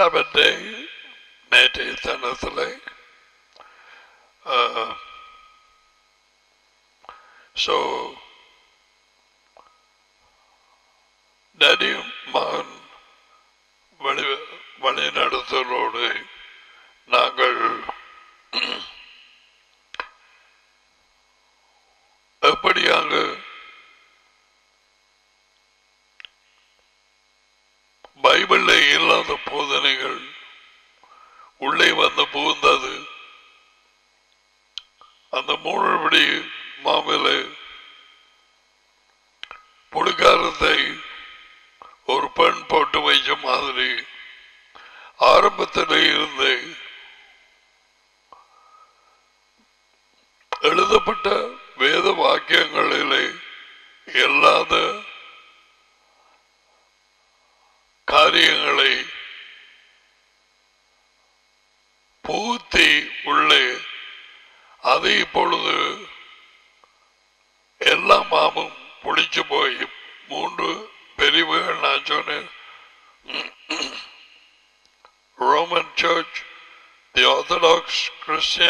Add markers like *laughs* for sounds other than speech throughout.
Sabbath day நேற்றைய தனத்தில்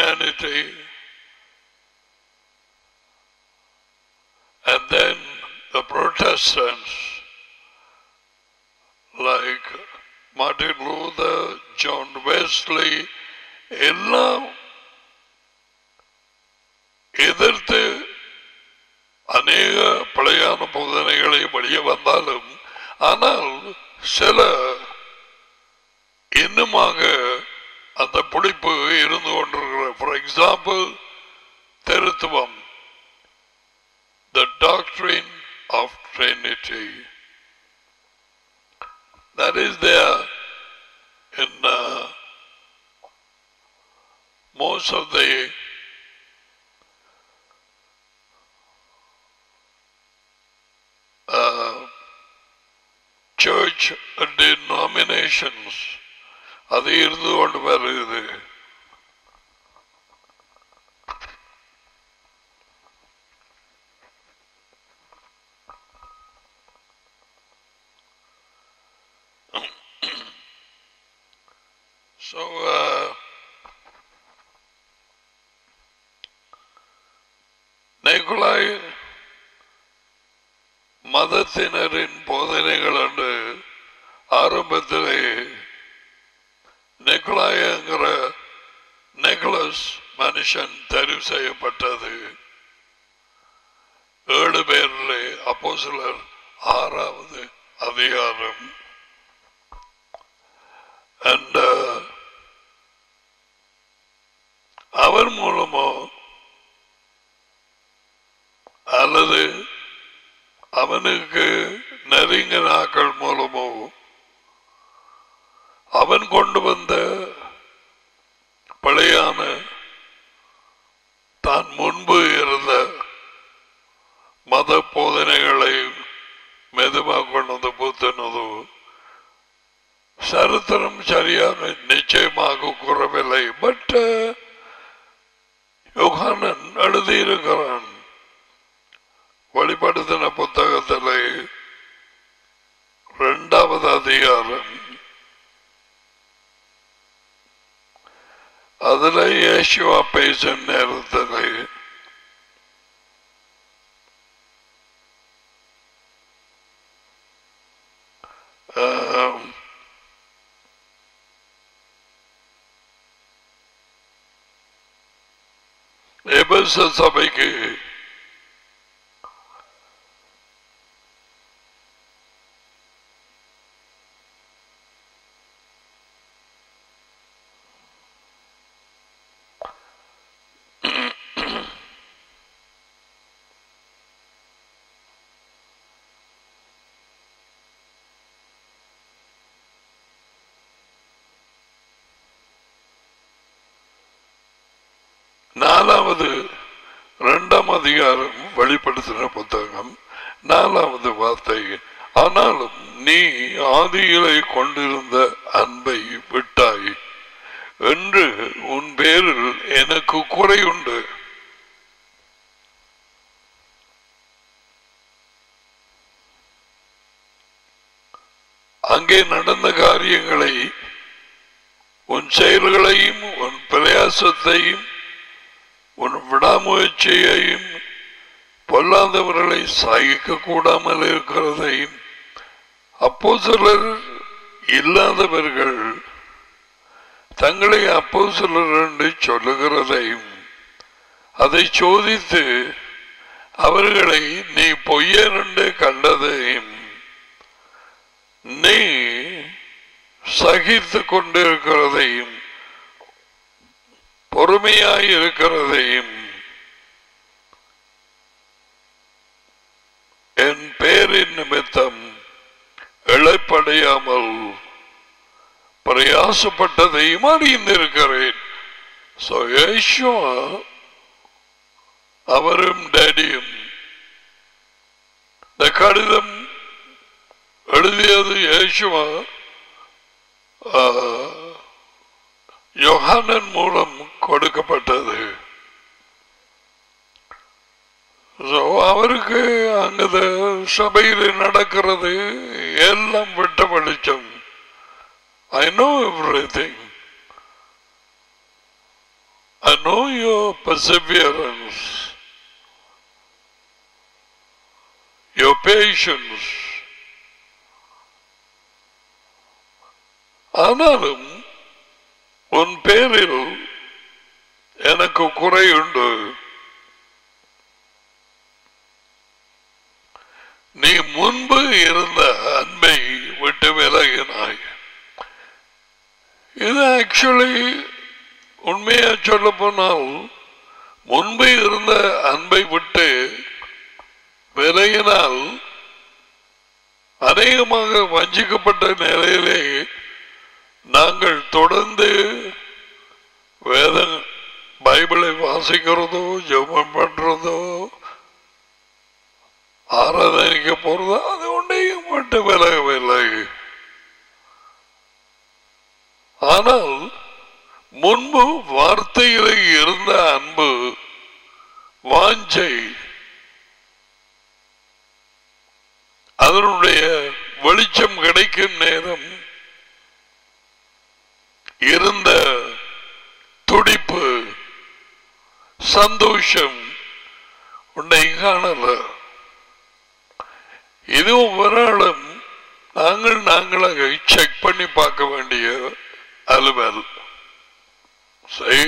humanity conditions அது இருந்து கொண்டு வருகிறது So, uh, Nikolai மதத்தின செய்யப்பட்டது. ஏழு பேரில் அப்போ சிலர் ஆறாவது அதிகாரம். அவர் மூலமோ அல்லது அவனுக்கு நெருங்கினாக்கள் மூலமோ அவன் கொண்டு Yeshua pays him never the way. Um, एबस सभी की ஆதியிலே கொண்டிருந்த அன்பை விட்டாய். என்று உன் பேரில் எனக்கு குறையுண்டு. அங்கே நடந்த காரியங்களை உன் செயல்களையும் உன் பிரயாசத்தையும் உன் விடாமுயற்சியையும் பொல்லாதவர்களை சாகிக்க கூடாமல் இருக்கிறதையும் அப்போ சிலர் இல்லாதவர்கள் தங்களை அப்போ சிலர் என்று சொல்லுகிறதையும் அதை சோதித்து அவர்களை நீ பொய்யரண்டு என்று கண்டதையும் நீ சகித்து கொண்டிருக்கிறதையும் பொறுமையாய் இருக்கிறதையும் என் பேரின் நிமித்தம் இழப்படையாமல் பிரயாசப்பட்டதையும் அறிந்திருக்கிறேன் So, அவரும் டேடியும் இந்த கடிதம் எழுதியது யேசுவா யோகானன் மூலம் கொடுக்கப்பட்டது So, அவருக்கு அங்கத சபையில் நடக்கிறது எல்லாம் விட்ட வெளிச்சம். I know everything I know your perseverance your patience ஆனாலும் உன் பேரில் எனக்கு குறையுண்டு. நீ முன்பு இருந்த அன்பை விட்டு விலகினாய். இது ஆக்சுவலி உண்மையா சொல்ல போனால் முன்பு இருந்த அன்பை விட்டு விலகினால் அநேகமாக வஞ்சிக்கப்பட்ட நிலையிலே நாங்கள் தொடர்ந்து வேத பைபிளை வாசிக்கிறதோ ஜெபம் பண்றதோ ஆராதனைக்கு போறது? அது ஒன்றையும் விட்டு விலகவில்லை. ஆனால் முன்பு வார்த்தையிலே இருந்த அன்பு வாஞ்சை அதனுடைய வெளிச்சம் கிடைக்கும் நேரம் இருந்த துடிப்பு சந்தோஷம் உன்னை காணல. இது ஒவ்வொருளும் நாங்கள் நாங்களாக செக் பண்ணி பார்க்க வேண்டிய அலுவல். சரி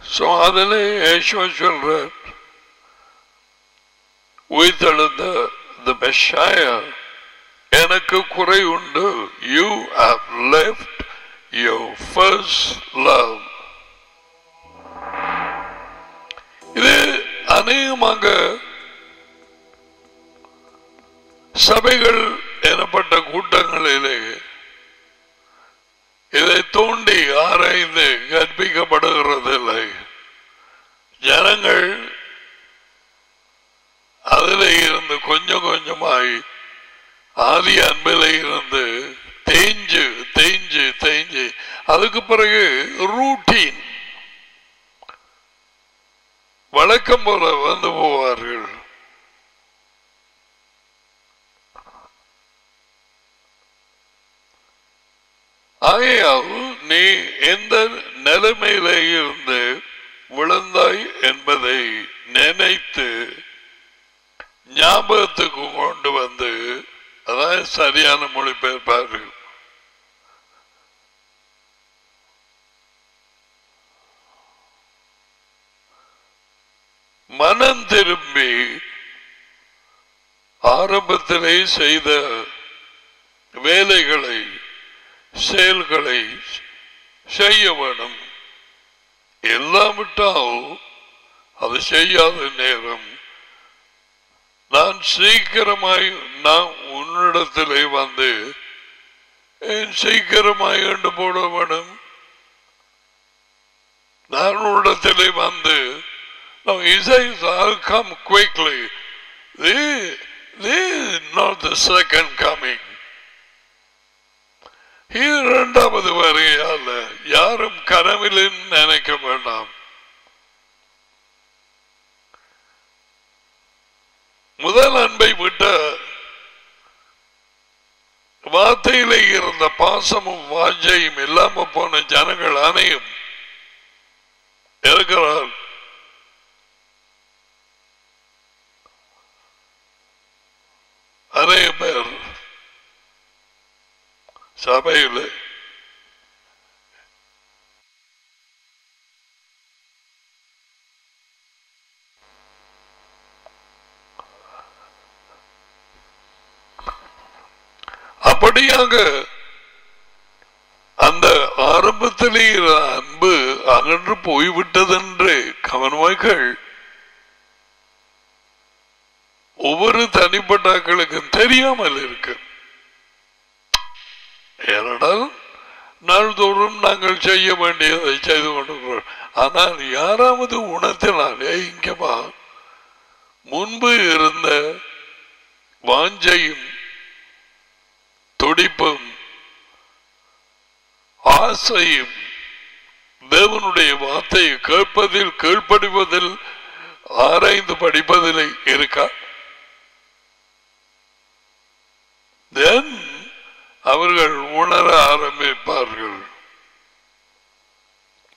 ஸோ அதில் ஏசுவா சொல்றார். உயிர்த்தெழுந்த the Messiah எனக்கு குறை உண்டு. You have left your first love இது அநேகமாக சபைகள் எனப்பட்ட கூட்டங்களிலே இதை தூண்டி ஆராய்ந்து கற்பிக்கப்படுகிறதில்லை. ஜனங்கள் அதில் இருந்து கொஞ்சம் கொஞ்சமாய் ஆதி அன்பில் இருந்து தேஞ்சு தேஞ்சு தேஞ்சு. அதுக்கு பிறகு ரூட்டீன் வழக்கம் போல வந்து போவார்கள். ஆகையால் நீ எந்த நிலைமையில இருந்து விழுந்தாய் என்பதை நினைத்து ஞாபகத்துக்கு கொண்டு வந்து அதான் சரியான மொழிபெயர்ப்பார்கள் மனம் திரும்பி ஆரம்பத்திலே செய்த வேலைகளை செயல்களை செய்ய வேணும். எல்லாவிட்டால் அது செய்யாத நேரம் நான் சீக்கிரமாய் நான் உன்னிடத்திலே வந்து சீக்கிரமாய் கண்டு போட வேணும் நான் உன்னிடத்திலே வந்து No, he says, I'll come quickly. This, this is not the second coming. இரண்டாவது வருகை யாரும் கனவிலும் நினைக்க வேண்டாம். முதல் அன்பை விட்ட வார்த்தையிலே இருந்த பாசமும் வாஞ்சையும் இல்லாம போன ஜனங்கள் அனையும் இருக்கிறார் நிறைய பேர் சபையில் அப்படியாக அந்த ஆரம்பத்திலே அன்பு அகன்று போய்விட்டதென்று கவனமாய்கள். ஒவ்வொரு தனிப்பட்டாக்களுக்கும் தெரியாமல் இருக்கு. ஏனென்றால் நாள்தோறும் நாங்கள் செய்ய வேண்டியதை செய்து கொண்டிருக்கிறோம். ஆனால் யாராவது உணர்த்தினாலே இங்கமா முன்பு இருந்த வாஞ்சையும் துடிப்பும் ஆசையும் தேவனுடைய வார்த்தையை கேட்பதில் கீழ்ப்படிவதில் ஆராய்ந்து படிப்பதில் இருக்கா? தென் அவர்கள் உணர ஆரம்பிப்பார்கள்.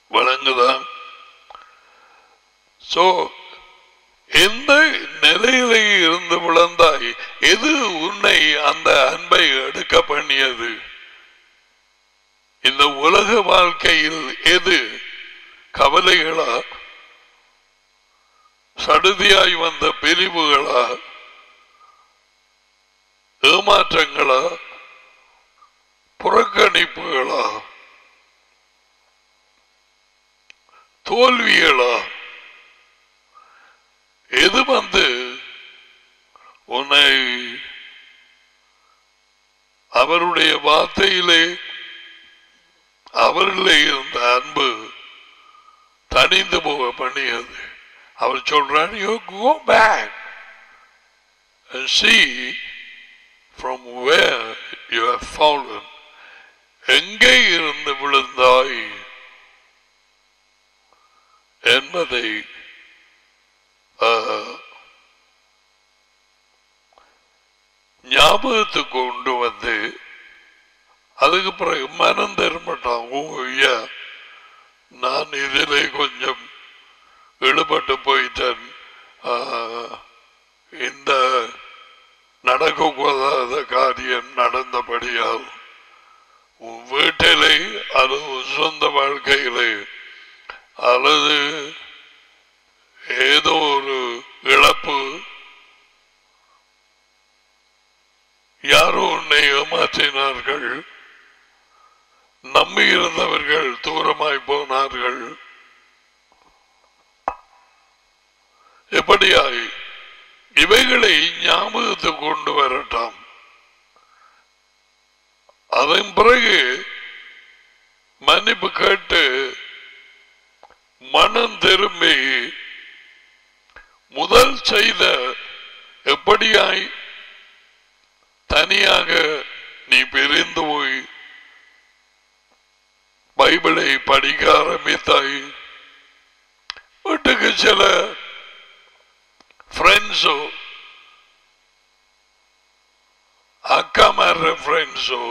வழங்குதான் சோ எந்த நிலையிலே இருந்து விளந்தாய் எது உன்னை அந்த அன்பை எடுக்க பண்ணியது? இந்த உலக வாழ்க்கையில் எது? கவலைகளா? சடுதியாய் வந்த பிரிவுகளா? ஏமாற்றங்களா? புறக்கணிப்புகளா தோல்விகளா எது வந்து உன்னை அவருடைய வார்த்தையிலே அவரிலே இருந்த அன்பு தனிந்து போக பண்ணியது. அவர் சொல்றார் you go back and see from where you have fallen. எங்கே இருந்து விழுந்தாய்? என்பதை ஆஹ், ஞாபகத்துக்கு கொண்டு வந்து அதுக்கு பிறகு மனம் திரும்பட்டான் ஓ ஐயா நான் இதிலே கொஞ்சம் விடுபட்டு போயிட்டேன். ஆஹ், இந்த நடக்கக்கூடாத காரியம் நடந்தபடியால் வீட்டிலே அல்லது சொந்த வாழ்க்கையிலே அல்லது ஏதோ ஒரு இழப்பு யாரோ உன்னை ஏமாற்றினார்கள் நம்பி இருந்தவர்கள் தூரமாய் போனார்கள். எப்படியாய் இவைகளை ஞாபகத்துக்கு கொண்டு வரட்டாம். அதன் பிறகு மன்னிப்பு கேட்டு மனம் திரும்பி முதல் செய்த எப்படியாய் தனியாக நீ பிரிந்து போய் பைபிளை படிக்க ஆரம்பித்தாய். வீட்டுக்கு சில ஃப்ரெண்ட்ஸோ அக்கா மாறுற ஃப்ரெண்ட்ஸோ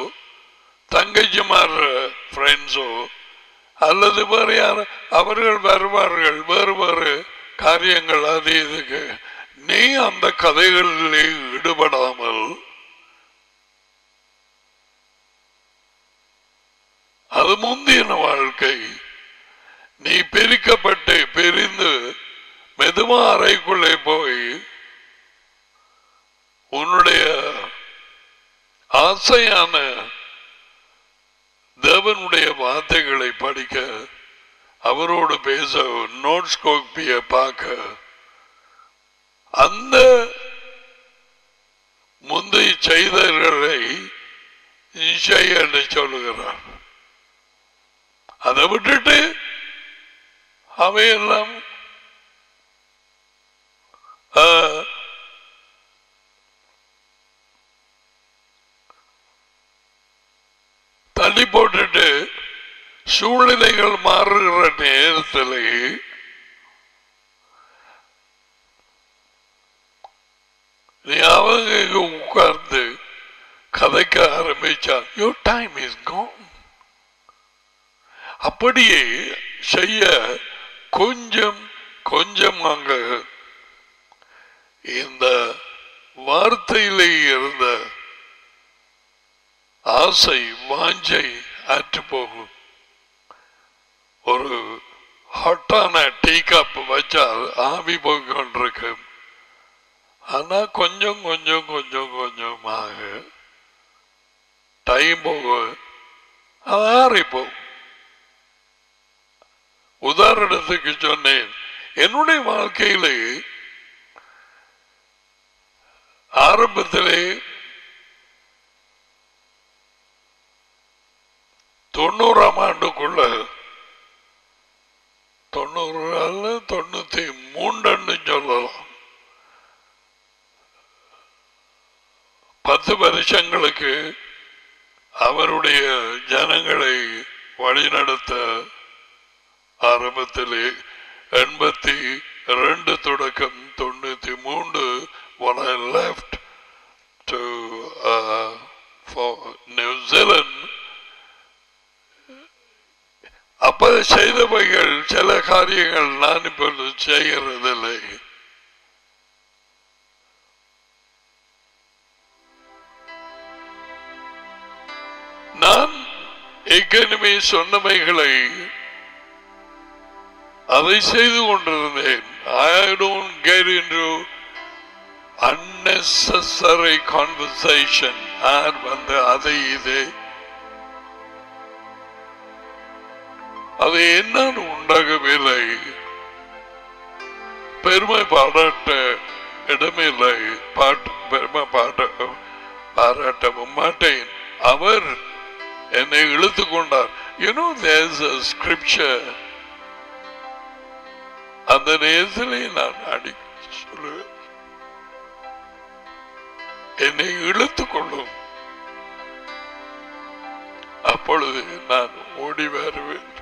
தங்கச்சிமார் ஃப்ரெண்ட்ஸோ அல்லது வேறு யார் அவர்கள் வருவார்கள் வேறு வேறு காரியங்கள் அது இதுக்கு. நீ அந்த கதைகளிலே ஈடுபடாமல் அது முந்தின வாழ்க்கை. நீ பிரிக்கப்பட்டு பிரிந்து மெதுவா அறைக்குள்ளே போய் உன்னுடைய ஆசையான தேவனுடைய வார்த்தைகளை படிக்க அவரோடு பேச நோட்ஸ் கோப்பிய பார்க்க அந்த முந்தைய செய்தர்களை என்று சொல்லுகிறார். அதை விட்டுட்டு அவையெல்லாம் போட்டுட்டு சூழ்நிலைகள் மாறுகிற நேரத்தில் நீ அவங்க உட்கார்ந்து கதைக்க ஆரம்பிச்சா யோர் டைம் இஸ் கோன் அப்படியே செய்ய கொஞ்சம் கொஞ்சமாக இந்த வார்த்தையிலே இருந்த ஆசை வாஞ்சை அற்றுப்போகும் ஒரு ஹாட்டான டீ கப் வச்சால் ஆவி போய் ஆனால் ஆனா கொஞ்சம் கொஞ்சம் கொஞ்சம் கொஞ்சமாக டைம் போகும் அது ஆறி போகும். உதாரணத்துக்கு சொன்னேன் என்னுடைய வாழ்க்கையிலே ஆரம்பத்திலே தொண்ணூறாம் ஆண்டுக்குள்ள தொண்ணூறு அல்ல தொண்ணூத்தி மூன்று சொல்லலாம். பத்து வருஷங்களுக்கு அவருடைய ஜனங்களை வழிநடத்த ஆரம்பத்திலே எண்பத்தி ரெண்டு தொடக்கம் தொண்ணூத்தி மூன்று when I left to uh, for New Zealand. அப்ப செய்தவைகள் சில காரியங்கள் நான் இப்பொழுது செய்கிறதில்லை. நான் ஏற்கனவே சொன்னவைகளை அதை செய்து கொண்டிருந்தேன். I don't get into unnecessary conversation. யார் வந்து அதை இதை அது என்னன்னு உண்டாகவில்லை. பெருமை பாராட்ட இடமில்லை. பாட்டு பெருமை பாட்ட பாராட்டவும் மாட்டேன். அவர் என்னை இழுத்து கொண்டார். யூனோ தேர்ஸ் a அந்த நேரத்திலே நான் அடி சொல்லுவேன் என்னை இழுத்து கொள்ளும். அப்பொழுது நான் ஓடி வருவேன்.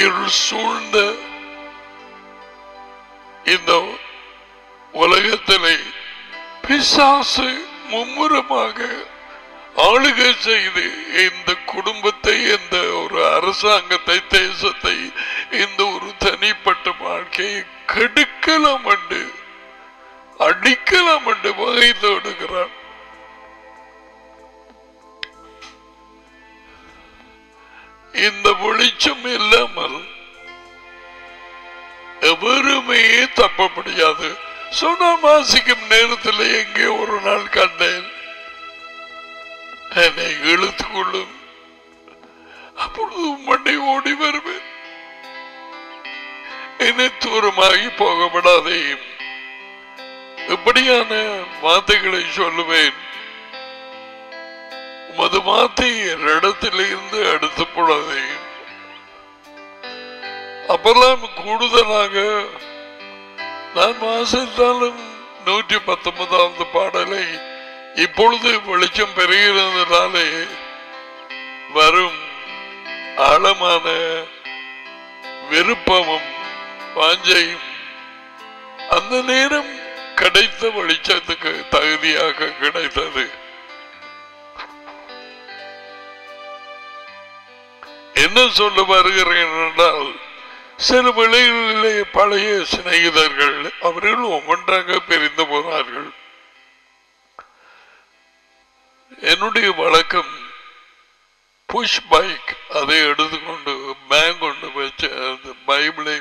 இருள் சூழ்ந்த இந்த உலகத்திலே பிசாசு மும்முரமாக ஆளுகை செய்து இந்த குடும்பத்தை இந்த ஒரு அரசாங்கத்தை தேசத்தை இந்த ஒரு தனிப்பட்ட வாழ்க்கையை கெடுக்கலாம் என்று அடிக்கலாம் என்று வகை தேடுகிறான். இந்த வெளிச்சம் இல்லாமல் எவருமே தப்ப முடியாது. சொன்னா மாசிக்கும் நேரத்தில் எங்கே ஒரு நாள் கண்டேன். என்னை இழுத்துக் கொள்ளும். அப்பொழுது மண்டை ஓடி வருவேன். என்னை தூரமாகி போகப்படாதே இப்படியான வார்த்தைகளை சொல்லுவேன். உமது வார்த்தை இடத்திலிருந்து அடுத்து போடாதே. அப்பெல்லாம் கூடுதலாக நான் வாசித்தாலும் நூற்றி பத்தொன்பதாவது பாடலை இப்பொழுது வெளிச்சம் பெறுகிறதுனாலே வரும் ஆழமான விருப்பமும் வாஞ்சையும் அந்த நேரம் கிடைத்த வெளிச்சத்துக்கு தகுதியாக கிடைத்தது. என்ன சொல்ல வருகிறேன் என்றால் சில வேளைகளிலே பழைய சிநேகிதர்கள் அவர்கள் ஒவ்வொன்றாக பிரிந்து போனார்கள். என்னுடைய வழக்கம் புஷ் பைக் அதை எடுத்துக்கொண்டு பேங்க் கொண்டு வச்சு அந்த பைபிளை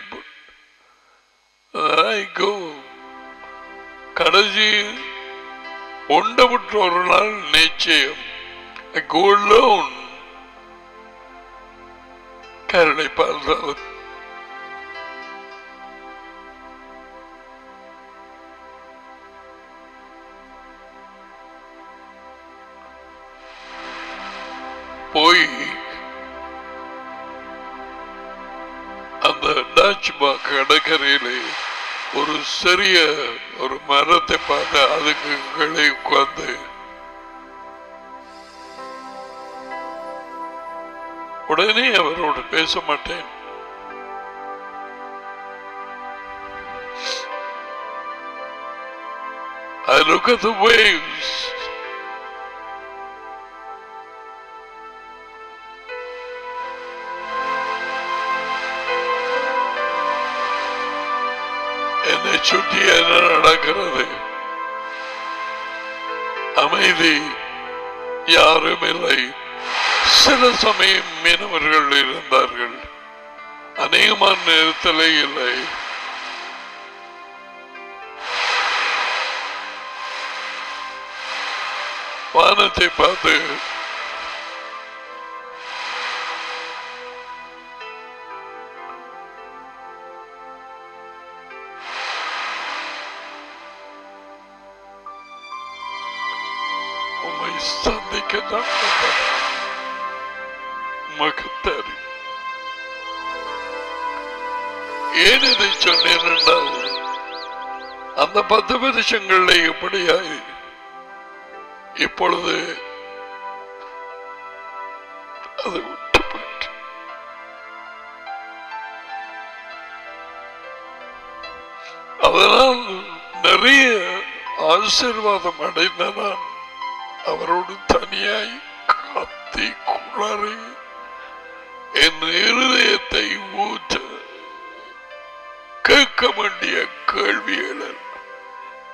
கடைசி ஒன்றை விட்டு ஒரு நாள் நிச்சயம். Go லோன் கருணை பால்ராவன் போய் அந்த டாச்மா கடற்கரையிலே ஒரு சிறிய ஒரு மரத்தை பார்த்து அதுக்கு கிளை உடனே அவரோடு பேச மாட்டேன். I look at the waves. என்னை சுற்றி என்ன நடக்கிறது? அமைதி யாரும் இல்லை. சில சமயம் மீனவர்கள் இருந்தார்கள். அநேகமான நேரத்திலே இல்லை. வானத்தை பார்த்து அந்த பத்து வருஷங்கள்ல எப்படியாய் இப்பொழுது அது விட்டு போயிற்று. அதனால் நிறைய ஆசீர்வாதம் அடைந்த நான் அவரோடு தனியாய் கத்தி குளறி என் இருதயத்தை ஊற்ற கேட்க வேண்டிய கேள்விகள்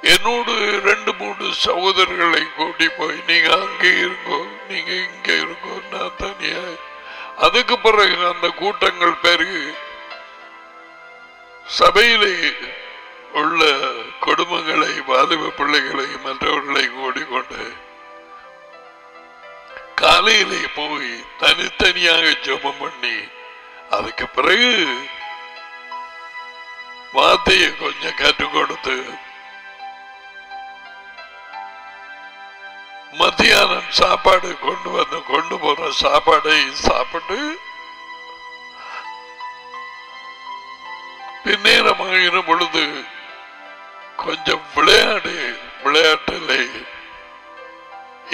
என்னோடு ரெண்டு மூணு சகோதரர்களை கூட்டி போய் நீங்க அங்கே இருங்கோ நீங்க இங்க இருக்கோ நான் தனியா அதுக்கு பிறகு அந்த கூட்டங்கள் பெருகு சபையிலே உள்ள குடும்பங்களை வாலிப பிள்ளைகளை மற்றவர்களை கூடிக்கொண்டு காலையிலே போய் தனித்தனியாக ஜெபம் பண்ணி அதுக்கு பிறகு வார்த்தையை கொஞ்சம் கற்றுக் கொடுத்து மத்தியானம் சாப்பாடு கொண்டு வந்து கொண்டு போற சாப்பாடை சாப்பிட்டு பின்னேரமாகிற பொழுது கொஞ்சம் விளையாடு விளையாட்டிலே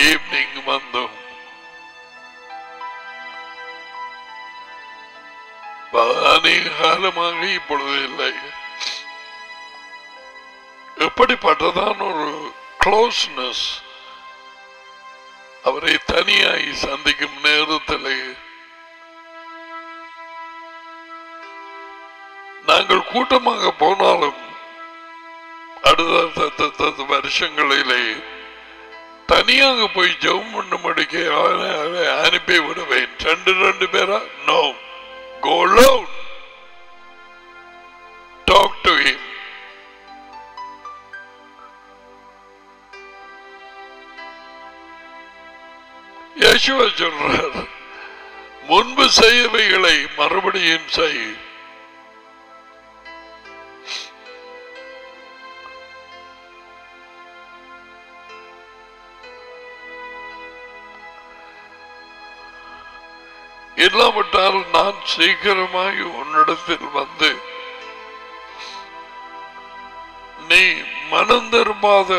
ஈவினிங் வந்தோம். அநேக காலமாக இப்பொழுது இல்லை. எப்படிப்பட்டதான் ஒரு க்ளோஸ்னஸ் அவரை தனியாய் சந்திக்கும் நேரத்தில் நாங்கள் கூட்டமாக போனாலும் அடுத்த வருஷங்களிலே தனியாக போய் ஜெபம் பண்ண முடிக்க அனுப்பி விடுவேன். ரெண்டு ரெண்டு பேரா? No go alone. Talk to him யேசுவ சொல்றார் முன்பு செய்யவைகளை மறுபடியும் செய். இல்லாவிட்டால் நான் சீக்கிரமாய் உன்னிடத்தில் வந்து நீ மனம் திரும்பாத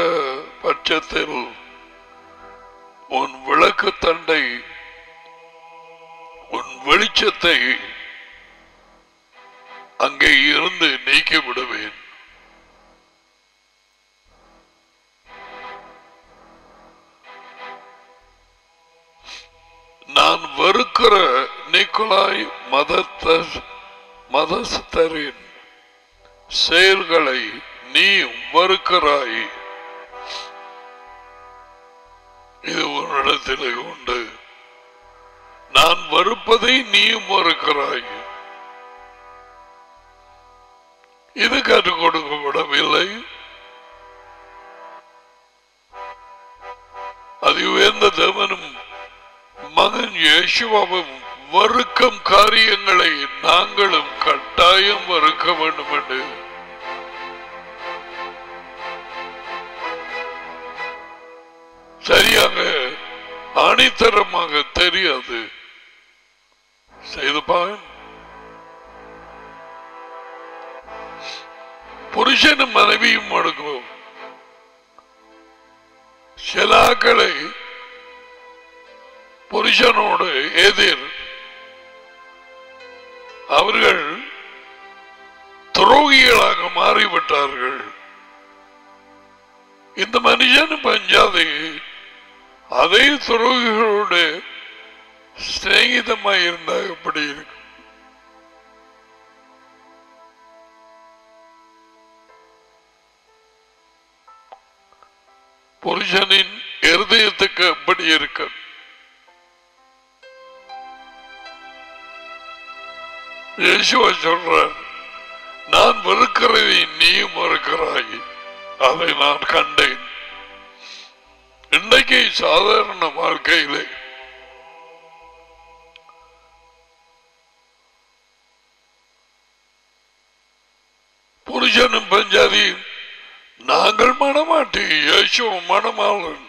பட்சத்தில் உன் விளக்கு தண்டை உன் வெளிச்சத்தை அங்கே இருந்து நீக்கி விடுவேன். நான் வெறுக்கிற நிக்கோலாய் மதத்த மதஸ்தரின் செயல்களை நீ வெறுக்கிறாய். இது உன்னிடத்திலே உண்டு. நான் மறுப்பதை நீயும் மறுக்கிறாய். இது கற்றுக் கொடுக்கப்படவில்லை. அது உயர்ந்த தேவனும் மகன் யேசுவாவும் வறுக்கும் காரியங்களை நாங்களும் கட்டாயம் வறுக்க வேண்டும் என்று சரியாக அணித்தரமாக தெரியாது. செய்து பாருங்க புருஷனும் மனைவியும் எடுக்கும் சிலாக்களை புருஷனோடு எதிர் அவர்கள் துரோகிகளாக மாறிவிட்டார்கள். இந்த மனுஷன் பஞ்சாதை. அதே துரோகிகளோடு சிநேகிதமாக இருந்தால் எப்படி இருக்கும்? புருஷனின் இருதயத்துக்கு எப்படி இருக்கு சொல்ற நான் வெறுக்கிறதை நீயும் மறுக்கிறாய் அதை நான் கண்டேன். இன்றைக்கு சாதாரண வாழ்க்கையிலே புருஷனும் பஞ்சாதி நாங்கள் மனமாட்டி இயேசுவும் மனமாளன்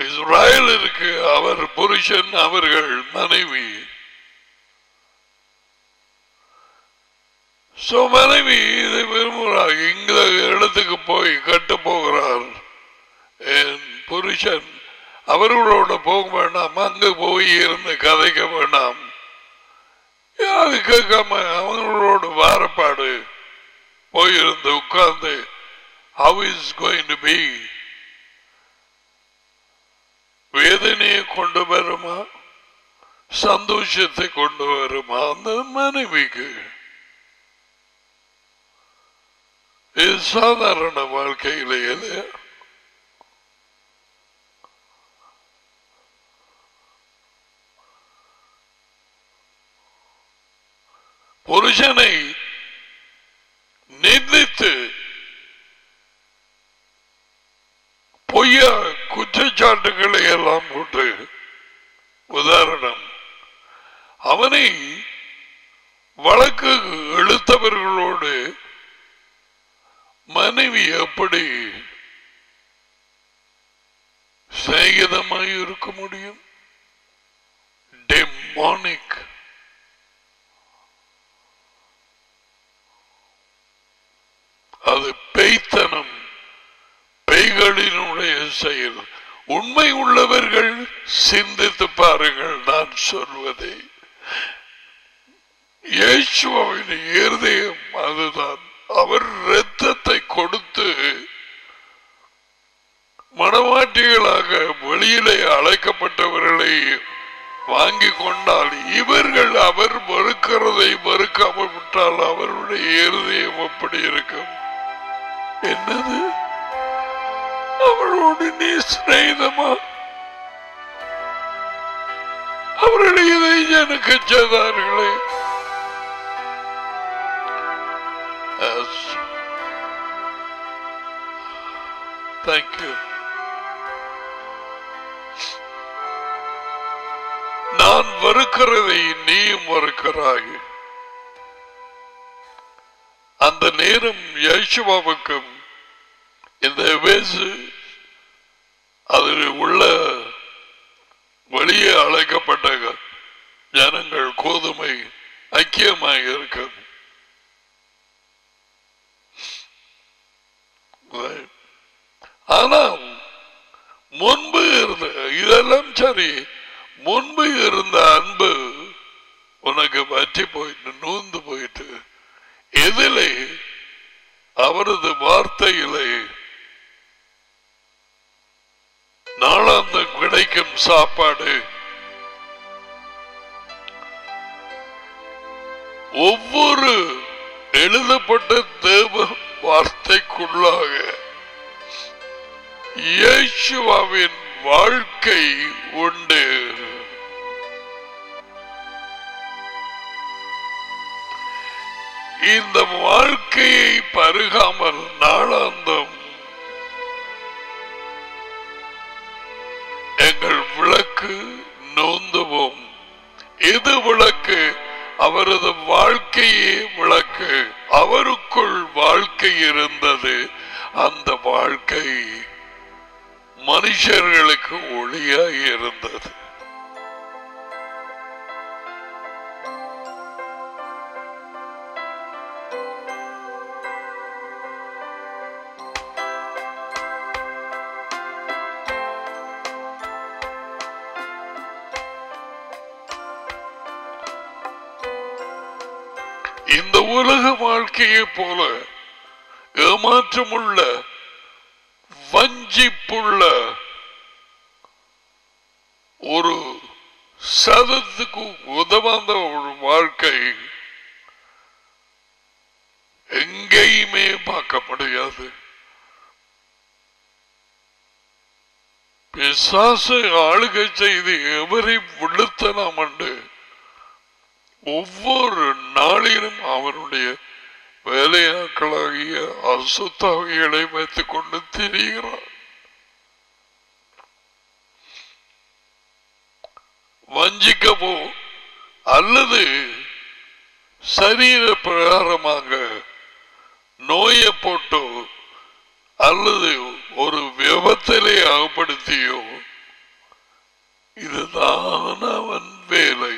இஸ்ராயல் இருக்கு அவர் புருஷன் அவர்கள் மனைவி. சோ மனைவி இதை விரும்புகிறார் இந்த இடத்துக்கு போய் கட்ட போகிறார். என் புருஷன் அவர்களோட போக வேண்டாம் அங்க போய் இருந்து கதைக்க வேண்டாம். யாரு கேட்காம அவங்களோட வாரப்பாடு போயிருந்து உட்கார்ந்து how is going to be வேதனையை கொண்டு வருமா? சந்தோஷத்தை கொண்டு வருமா? அந்த மனைவிக்கு. இது சாதாரண வாழ்க்கையிலே புருஷனை நிந்தித்து பொய்யா குற்றச்சாட்டுகளை எல்லாம் போட்டு உதாரணம் அவனை வழக்கு எழுத்தவர்களோடு மனைவி எப்படி சிநேகிதமாய் இருக்க முடியும்? டெமானிக் அது பெய்த்தனம் பெய்களினுடைய செயல். உண்மை உள்ளவர்கள் சிந்தித்து பாருங்கள் நான் சொல்வதை. இயேசுவின் இருதயம் அதுதான். அவர் இரத்தத்தை கொடுத்து மனமாட்டிகளாக வெளியிலே அழைக்கப்பட்டவர்களை வாங்கி கொண்டால் இவர்கள் அவர் மறுக்கிறதை மறுக்காமல் விட்டால் அவருடைய இருதயம் எப்படி இருக்கும். என்னது? அவரோடு நீ சிநேகிதமா? அவர்கள் இதை எனக்கு செய்தார்களே. தேங்க்யூ நான் வருக்கிறதை நீயும் வருக்கிறாய் அந்த நேரம் யேசுவாவுக்கும் இந்த பேசு அதில் உள்ள வெளியே அழைக்கப்பட்ட ஜனங்கள் கோதுமை ஐக்கியமாக இருக்கும் ஆனால் முன்பு இருந்த இதெல்லாம் சரி முன்பு இருந்த அன்பு உனக்கு வற்றி போயிட்டு நூந்து போயிட்டு எதிலே அவரது வார்த்தையிலே நாளாந்து கிடைக்கும் சாப்பாடு. ஒவ்வொரு எழுதப்பட்ட தேவ வார்த்தைக்குள்ளாக இயேசுவாவின் வாழ்க்கை உண்டு. இந்த வாழ்க்கையை பருகாமல் நாளாந்தம் விளக்கு நோந்துவோம். எது விளக்கு? அவரது வாழ்க்கையே விளக்கு. அவருக்குள் வாழ்க்கை இருந்தது. அந்த வாழ்க்கை மனுஷர்களுக்கு ஒளியாய் இருந்தது. வாழ்க்கையைப் போல ஏமாற்றமுள்ள வஞ்சிப்புள்ள ஒரு சதத்துக்கு உதவாத ஒரு வாழ்க்கை எங்கேயுமே பார்க்க முடியாது. பிசாசு ஆளுகை செய்து எவரை விழுத்தலாம் என்று ஒவ்வொரு நாளிலும் அவருடைய வேலையாக்களாகிய அசுத்தாவிகளை வைத்துக் கொண்டு திரிகிறார். வஞ்சிக்கவோ அல்லது சரீர பிரகாரமாக நோயை போட்டோ அல்லது ஒரு விபத்திலே அகப்படுத்தியோ இதுதான் அவன் வேலை.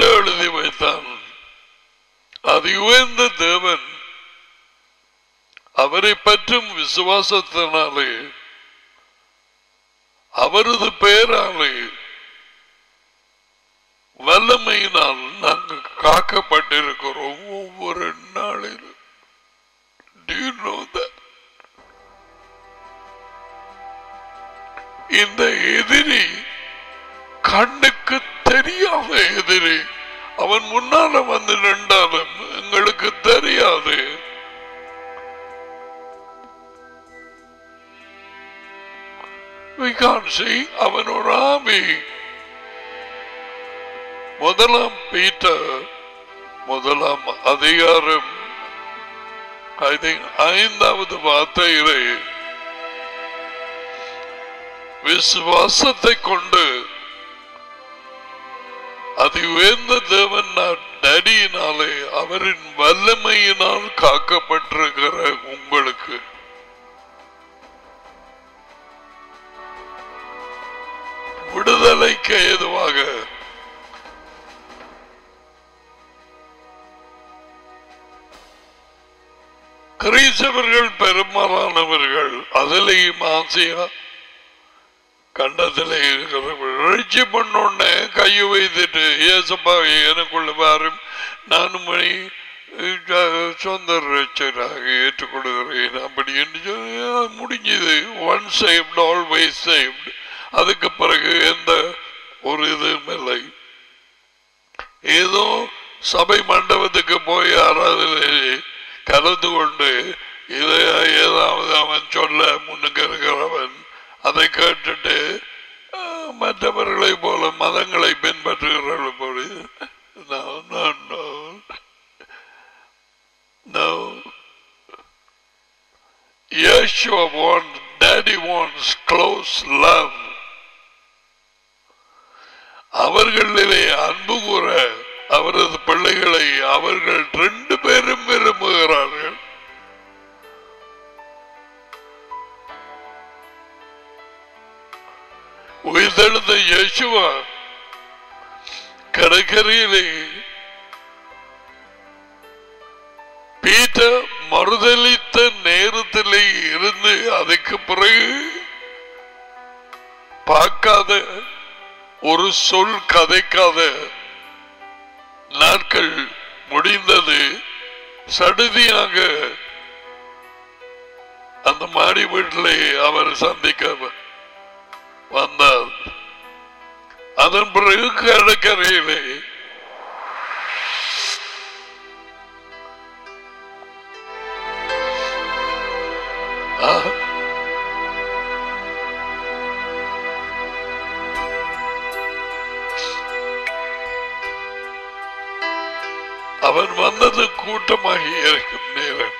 எழுதி வைத்தான். அது உயர்ந்த தேவன். அவரை பற்றும் விசுவாசத்தினாலே அவரது பெயராலே வல்லமையினால் நாங்கள் காக்கப்பட்டிருக்கிறோம் ஒவ்வொரு நாளிலும். இந்த எதிரி கண்ணுக்கு தெரியாத எதிரி. அவன் முன்னால வந்து நின்றாலும் எங்களுக்கு தெரியாது. We can't அவன் ஒரு ஆவி. முதலாம் பீட்டர் முதலாம் அதிகாரம் I think ஐந்தாவது வார்த்தையிலே விசுவாசத்தை கொண்டு அது உயர்ந்த தேவன் நடியினாலே அவரின் வல்லமையினால் காக்கப்பட்டிருக்கிற உங்களுக்கு. விடுதலைக்கு ஏதுவாக. கிரீசவர்கள் பெரும்பாலானவர்கள் அதிலேயும் ஆசையா? கண்டத்தில் இருக்கிற பண்ணோடனே கையை வைத்துட்டு ஏசப்பா எனக்குள்ள பாரும். நானும் மணி சொந்த ரச்சராக ஏற்றுக்கொள்கிறேன் அப்படி என்று சொல்லி முடிஞ்சது. ஒன் சேவ்டு ஆல்வேஸ் சேவ்டு அதுக்கு பிறகு எந்த ஒரு இதுவும் இல்லை. ஏதோ சபை மண்டபத்துக்கு போய் யாராவது கலந்து கொண்டு இதை ஏதாவது அவன் சொல்ல முன்னுக்கு இருக்கிறவன் அதை கேட்டுட்டு மற்றவர்களை போல மதங்களை பின்பற்றுகிறவர்கள் போல. Yeshua wants, Daddy wants close love. அவர்களிலே அன்பு கூற அவரது பிள்ளைகளை அவர்கள் ரெண்டு பேரும் விரும்புகிறார்கள். உயிர்த்தெழுந்த இயேசுவா கடற்கரையிலே பீட்ட மறுதளித்த நேரத்திலே இருந்து அதுக்கு பிறகு பார்க்காத ஒரு சொல் கதைக்காத நாட்கள் முடிந்தது. சடுதியாக அந்த மாடி வீட்டிலே அவர் சந்திக்க வந்தார். அதன் பிறகு கடற்கரையிலே அவன் வந்தது கூட்டமாகி இருக்கும் நேரம்.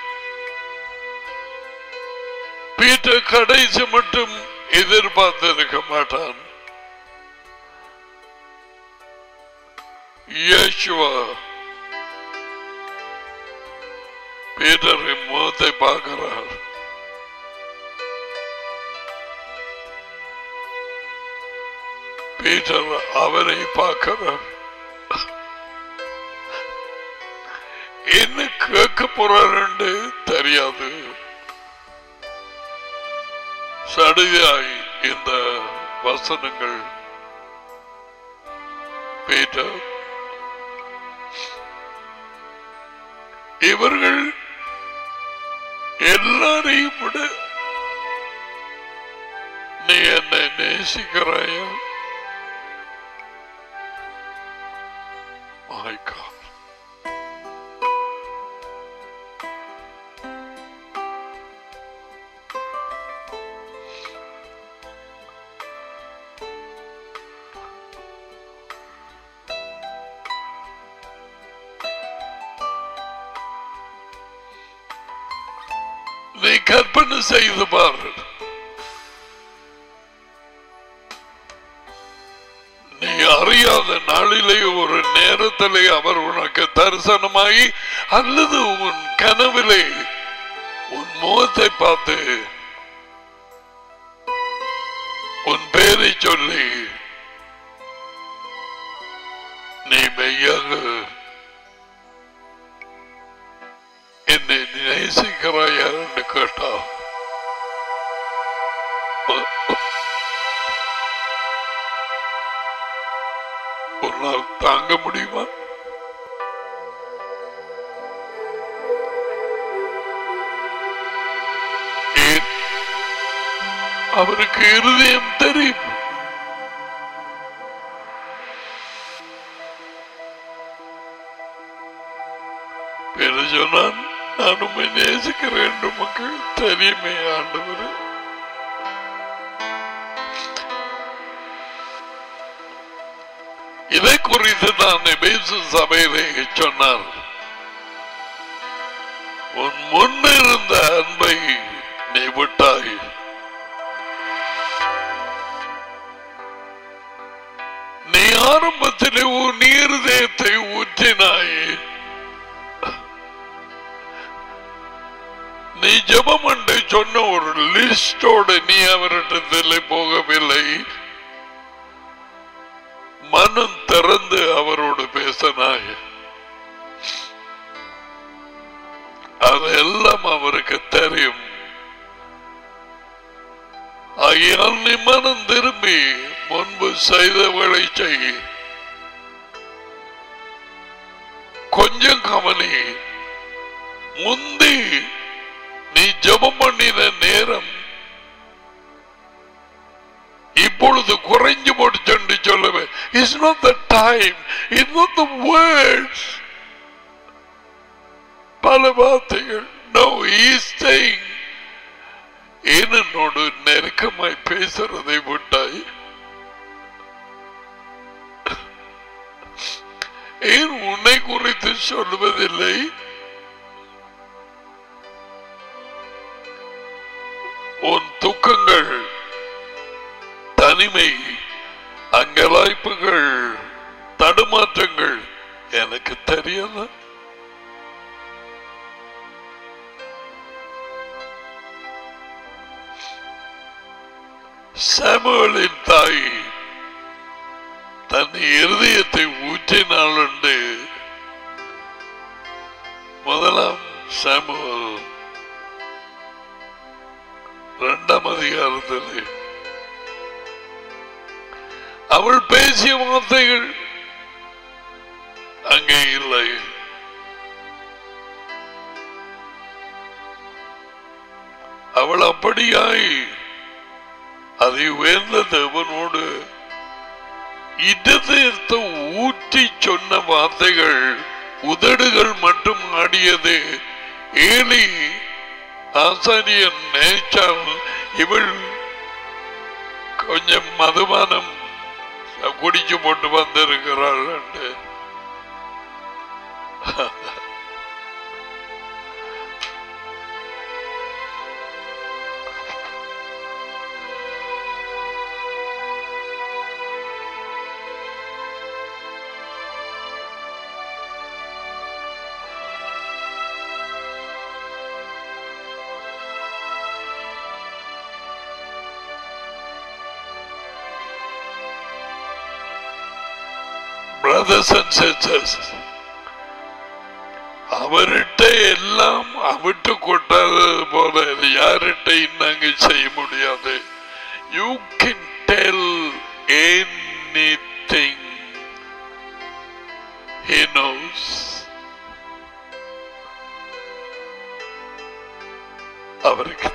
பீட்டர் கடைசி மட்டும் எதிர்பார்த்திருக்க மாட்டான். இயேசுவா பீட்டரின் முகத்தை பார்க்கிறார். பீட்டர் அவரை பார்க்கிறார். என்ன கேட்க போறாரு தெரியாது. சடையாய் இந்த வசனங்கள் பீட்டர் இவர்கள் எல்லாரையும் விட நீ என்னை நேசிக்கிறாயா செய்து பாரு. நீ அறியாத நாளிலே ஒரு நேரத்திலே அவர் உனக்கு தரிசனமாகி அல்லது உன் கனவிலே உன் முகத்தை பார்த்து உன் பேரை சொல்லி உண்மை நேசிக்கிறேன் உமக்கு தெரியுமே ஆண்டவர் இதை குறித்து நான் பேசு சபையிலே சொன்னார் உன் முன்னிருந்த அன்பை நீ விட்டாய் நீ ஆரம்பத்திலே உன் இருதயத்தை ஜபம் என்று சொன்ன ஒரு லிஸ்டோட நீ அவரிடத்தில் போகவில்லை. மனம் திறந்து அவரோடு பேசினாய். அதெல்லாம் அவருக்கு தெரியும். ஆகையால் நீ மனம் திரும்பி முன்பு செய்தவளை செய் கொஞ்சம் கவனி. முந்தி ஜெபம் பண்ணின நேரம் இப்பொழுது குறைஞ்சு போட்டு சொல்லுவேன். It's not the time it's not the words பல வார்த்தைகள் நோ ஈஸ்டிங் என்னோடு நெருக்கமாய் பேசுறதை விட்டாய். ஏன் உன்னை குறித்து சொல்லுவதில்லை உன் துக்கங்கள் தனிமை அங்கலாய்ப்புகள் தடுமாற்றங்கள் எனக்கு தெரியல சாமுவேலின் தாய் தன் இருதயத்தை ஊற்றினாள் முதலாம் சாமுவல் இரண்டாம் அதிகாரத்தில். அவள் பேசிய வார்த்தைகள் அங்கே இல்லை. அவள் அப்படியாய் அதை உயர்ந்த தேவனோடு இதயத்தை ஊற்றி சொன்ன வார்த்தைகள் உதடுகள் மட்டும் ஆடியது. ஏழி ஆசாரியன் நேச்சால் இவள் கொஞ்சம் மதுபானம் குடிச்சு போட்டு வந்திருக்கிறாள் *laughs* brothers and sisters அவர்கிட்ட எல்லாம் அவிட்டு கொட்டாதது போல யார்கிட்ட நாங்க செய்ய முடியாது you can tell anything He knows. அவருக்கு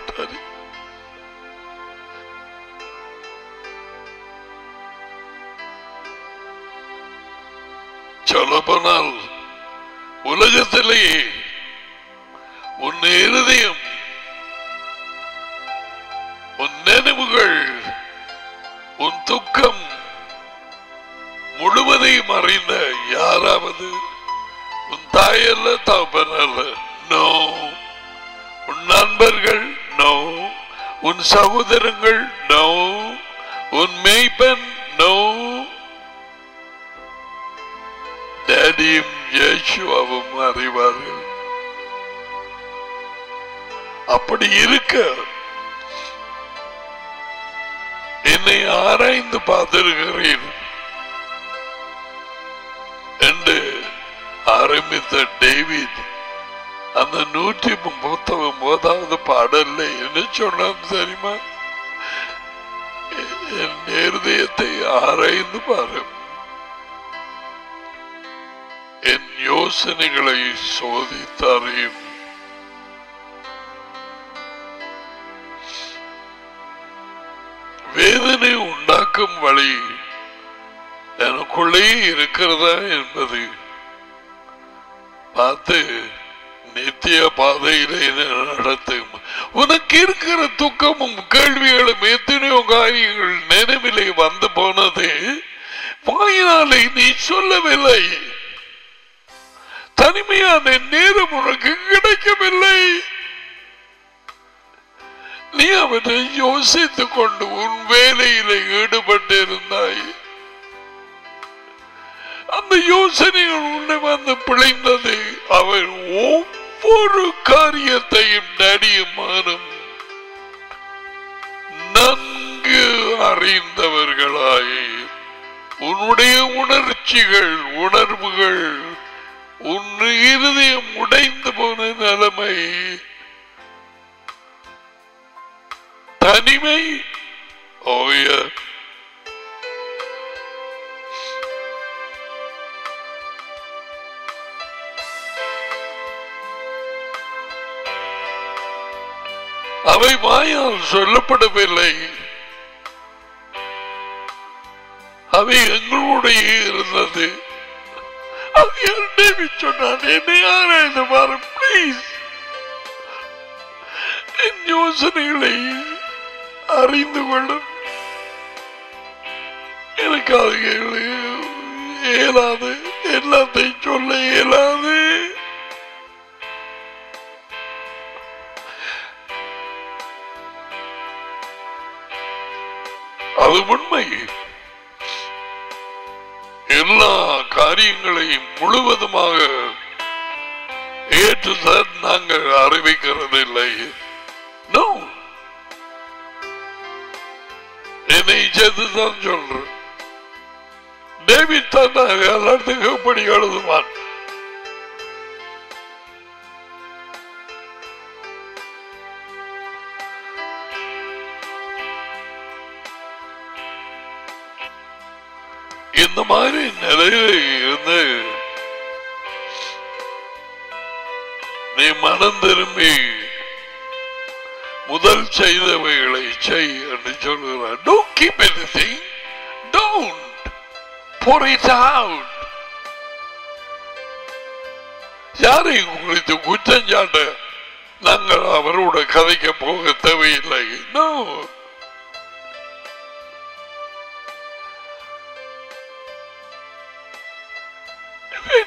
உலகத்திலேயே உன் இருதயம் உன் நினைவுகள் உன் துக்கம் முழுவதையும் அறிந்த யாராவது உன் தாயல்ல தகப்பனல்ல? நோ உன் நண்பர்கள்? நோ உன் சகோதரங்கள்? வருகிறேன் என்று ஆரம்பித்த டேவிட் அந்த நூற்றி முப்பத்தி ஒன்பதாவது பாடல்ல என்ன சொன்னான் தெரியுமா? என் நேர்தயத்தை ஆராய்ந்து பாரு என் யோசனைகளை சோதித்தாரையும் வேதனை உண்டு நடக்கும் வழி எனக்குள்ளே இருக்கிறதா என்பது பார்த்து நித்திய பாதையிலே நடத்தும். உனக்கு இருக்கிற துக்கமும் கேள்விகளும் எத்தனையோ காரியங்கள் நினைவிலே வந்து போனது. வாயினாலே நீ சொல்லவில்லை. தனிமையான நேரம் உனக்கு கிடைக்கவில்லை. நீ அவனை யோசித்துக் கொண்டு உன் வேலையில ஈடுபட்டு இருந்தாய் அந்த யோசனைகள் உன்னை வந்து பிழைந்தது அவன் ஒவ்வொரு காரியத்தையும் நடியும் நன்கு அறிந்தவர்களாய். உன்னுடைய உணர்ச்சிகள் உணர்வுகள் உன் இருதயம் உடைந்து போன நிலைமை தனிமை ஓய அவை மாயால் சொல்லப்படவில்லை. அவை எங்களுடைய இருந்தது. அது என்னை சொன்னான் என்னை ஆராய்ந்து பாரு பிளீஸ் என் யோசனைகளை அறிந்து கொள்ளும் எனக்கு அது இயலாது. எல்லாத்தையும் சொல்ல இயலாது. அது உண்மை எல்லா காரியங்களையும் முழுவதுமாக ஏற்றுதான் நாங்கள் அறிவிக்கிறது இல்லை நோ நினைச்சதுதான் சொல்ற சொல்றேன். டேவிட் தான் எல்லாத்துக்கும் எப்படி எழுதுவான். இந்த மாதிரி நிலையில இருந்து நீ மனம் திரும்பி முதல் செய்தவைகளை செய் என்று சொல்கிறார். Don't keep anything don't pour it out. யாரை குறித்து குற்றஞ்சாட்ட நாங்கள் அவரோட கதைக்க போக தேவையில்லை. நோ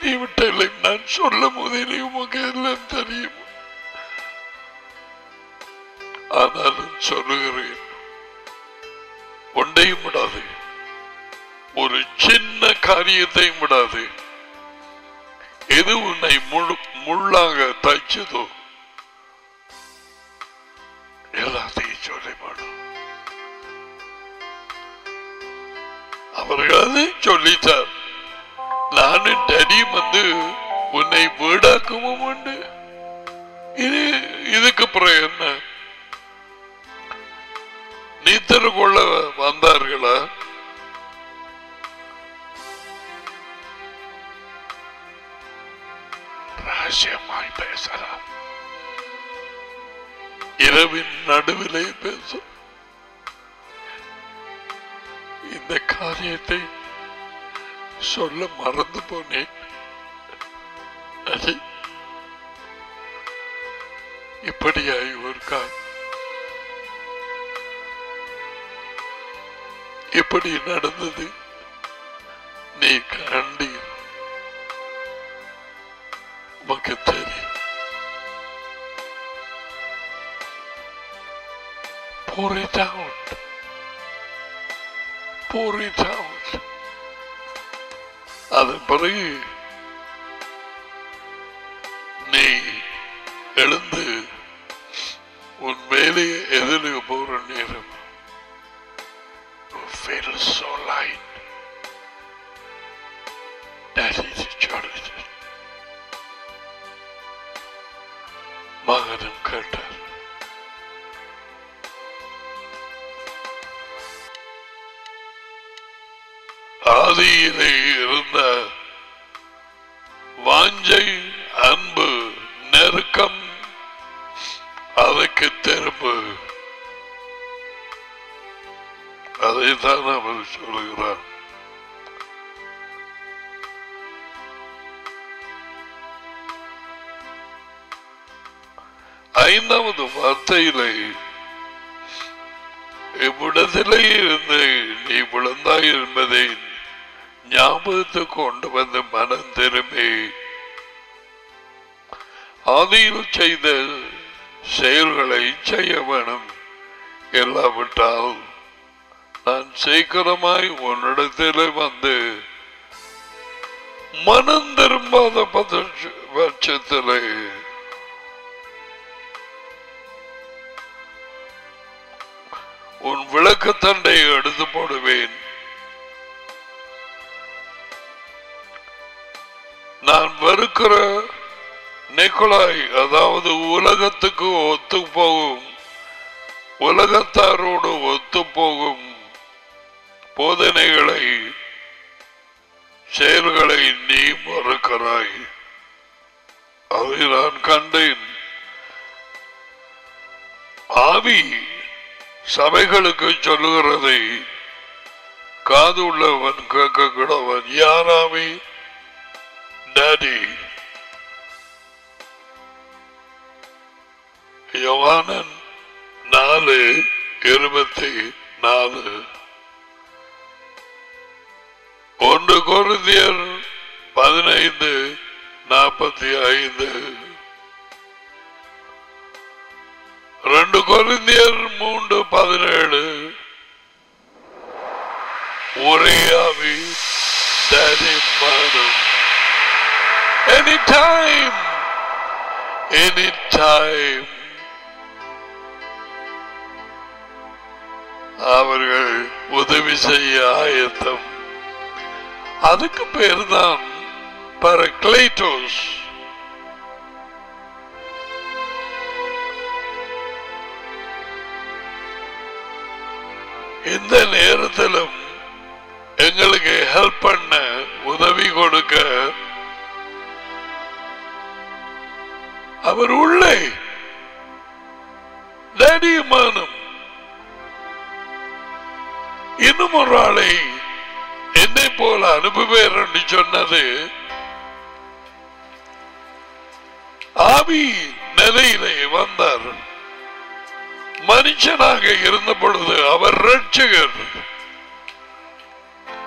நீ விட்டலை நான் சொல்லும் போதிலே உமக்கு எல்லாம் தெரியும். ஆனாலும் சொல்லுகிறேன். ஒன்றையும் விடாது. ஒரு சின்ன காரியத்தையும் விடாது. எது உன்னை முழு முள்ளாக தைச்சதோ? எல்லாத்தையும் சொல்லிவிடும் அவர்கள் அவர்களது சொல்லித்தார். நானும் டடியும் வந்து உன்னை வீடாக்கவும் உண்டு. இது இதுக்கு அப்புறம் என்ன? நீத்தர் கொள்ள வந்தார்களா? ரகசியமாய் பேசலாம். இரவின் நடுவிலே பேசும். இந்த காரியத்தை சொல்ல மறந்து போனேன். அது இப்படியாய் ஒரு காரியம். எப்படி நடந்தது நீ கண்டீர் உமக்கு தெரியும் Pour it out. Pour it out. அதன் பிறகு நீ எழுந்து உன் மேலே எதிர்க்க போற நேரம் fiddle so light that he's a charlatan. Magadan Kartar. ஐந்தாவது வார்த்தையிலே இவ்விடத்திலே இருந்து நீ விழுந்தாய் என்பதை ஞாபகத்துக்கு கொண்டு வந்து மனம் திரும்பி ஆதியில் செய்த செயல்களை செய்ய வேணும். இல்லாவிட்டால் நான் சீக்கிரமாய் உன்னிடத்தில் வந்து மனம் திரும்பாத பட்சத்திலே உன் விளக்கு தண்டை எடுத்து போடுவேன். நான் வெறுக்கிற நிக்கோலாய் அதாவது உலகத்துக்கு ஒத்து போகும். உலகத்தாரோடு ஒத்து போகும் போதனைகளை செயல்களை நீ மறுக்கிறாய். அதை நான் கண்டேன். ஆவி சபைகளுக்கு சொல்லுகிறதை காது உள்ளவன் கேட்க கிடவன் யாராவி? டாடி யோவானன் நாலு இருபத்தி நாலு. ஒன்று கொருந்தியர் பதினைந்து நாற்பத்தி ஐந்து. ரெண்டு கொரிந்தியர் மூன்று பதினேழு. ஒரே ஆவி எனி டைம் எனி டைம் அவர்கள் உதவி செய்ய ஆயத்தம். அதுக்கு பேர் தான் பரக்ளைட்டோஸ் எந்த நேரத்திலும் எங்களுக்கு ஹெல்ப் பண்ண உதவி கொடுக்க அவர் உள்ளே தைரியமானம் இன்னும் ஒரு ஆளை என்னை போல அனுப்புவேர் என்று சொன்னது ஆவி நிலையிலே வந்தார். மனுஷனாக இருந்த பொழுது அவர் ரட்சகர்.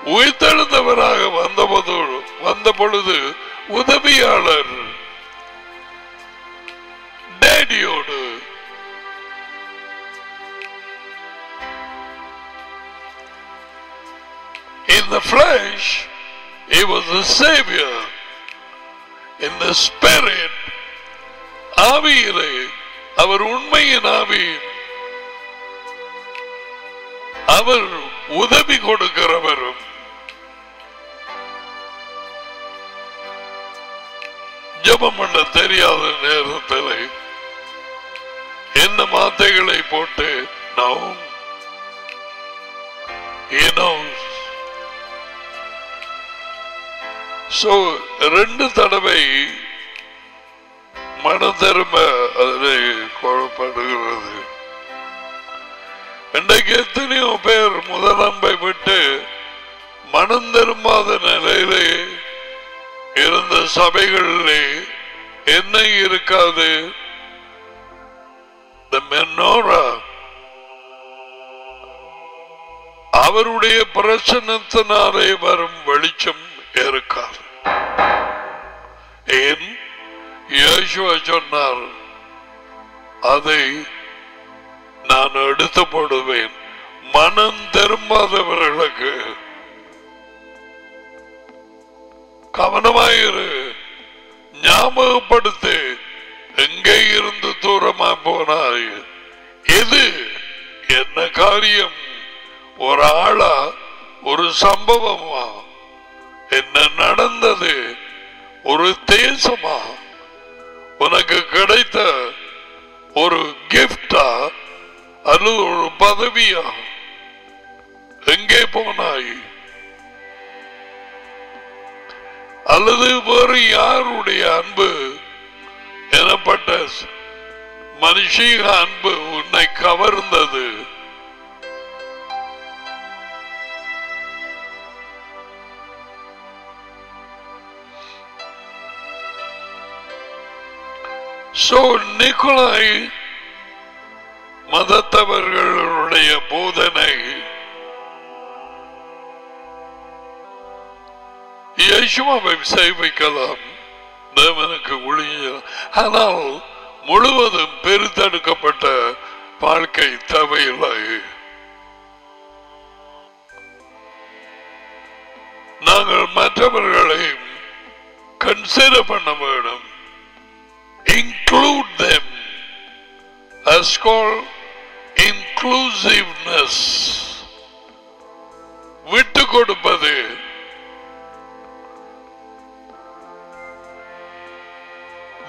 உயிர்த்தெழுந்தவராக வந்தபோது வந்த பொழுது உதவியாளர். டேடியோடு. In the flesh, he was the savior. In the spirit, ஆவியிலே அவர் உண்மையின் ஆவி. அவர் உதவி கொடுக்கிறவரும். ஜபம் பண்ண தெரியாத நேரத்தில் என்ன மாத்தைகளை போட்டு நாம் ரெண்டு தடவை மனம் திரும்ப அதில் கொள்ளப்படுகிறது இன்றைக்கு எத்தனையோ பேர் முதலம்பை விட்டு மனம் திரும்பாத நிலையிலே இருந்த சபைகளிலே என்ன இருக்காது? மென்னோரா அவருடைய பிரச்சனத்தினாலே வரும் வெளிச்சம் இருக்காது. ஏன்? இயேசுவ சொன்னார் அதை நான் எடுத்து போடுவேன் மனம் திரும்பாதவர்களுக்கு. கவனமாயிரு. ஞாபகப்படுத்து. எங்கே இருந்து தூரமா போனாய்? எது? என்ன காரியம்? ஒரு ஆளா? ஒரு சம்பவமா? என்ன நடந்தது? ஒரு தேசமா? உனக்கு கிடைத்த ஒரு கிஃப்டா அது ஒரு பதவியா எங்கே போனாய்? அல்லது வேறு யாருடைய அன்பு? எனப்பட்ட மனுஷீக அன்பு உன்னை கவர்ந்தது. சோ நிக்கோலாய் மதத்தவர்களுடைய போதனை. இயேசுவை சேவிக்கலாம். தேவனுக்கு ஒளிய ஆனால் முழுவதும் பெருத்தெடுக்கப்பட்ட வாழ்க்கை தேவையில்லை. நாங்கள் மற்றவர்களை கன்சிடர் பண்ண வேண்டும். Include them as called inclusiveness விட்டு கொடுப்பது.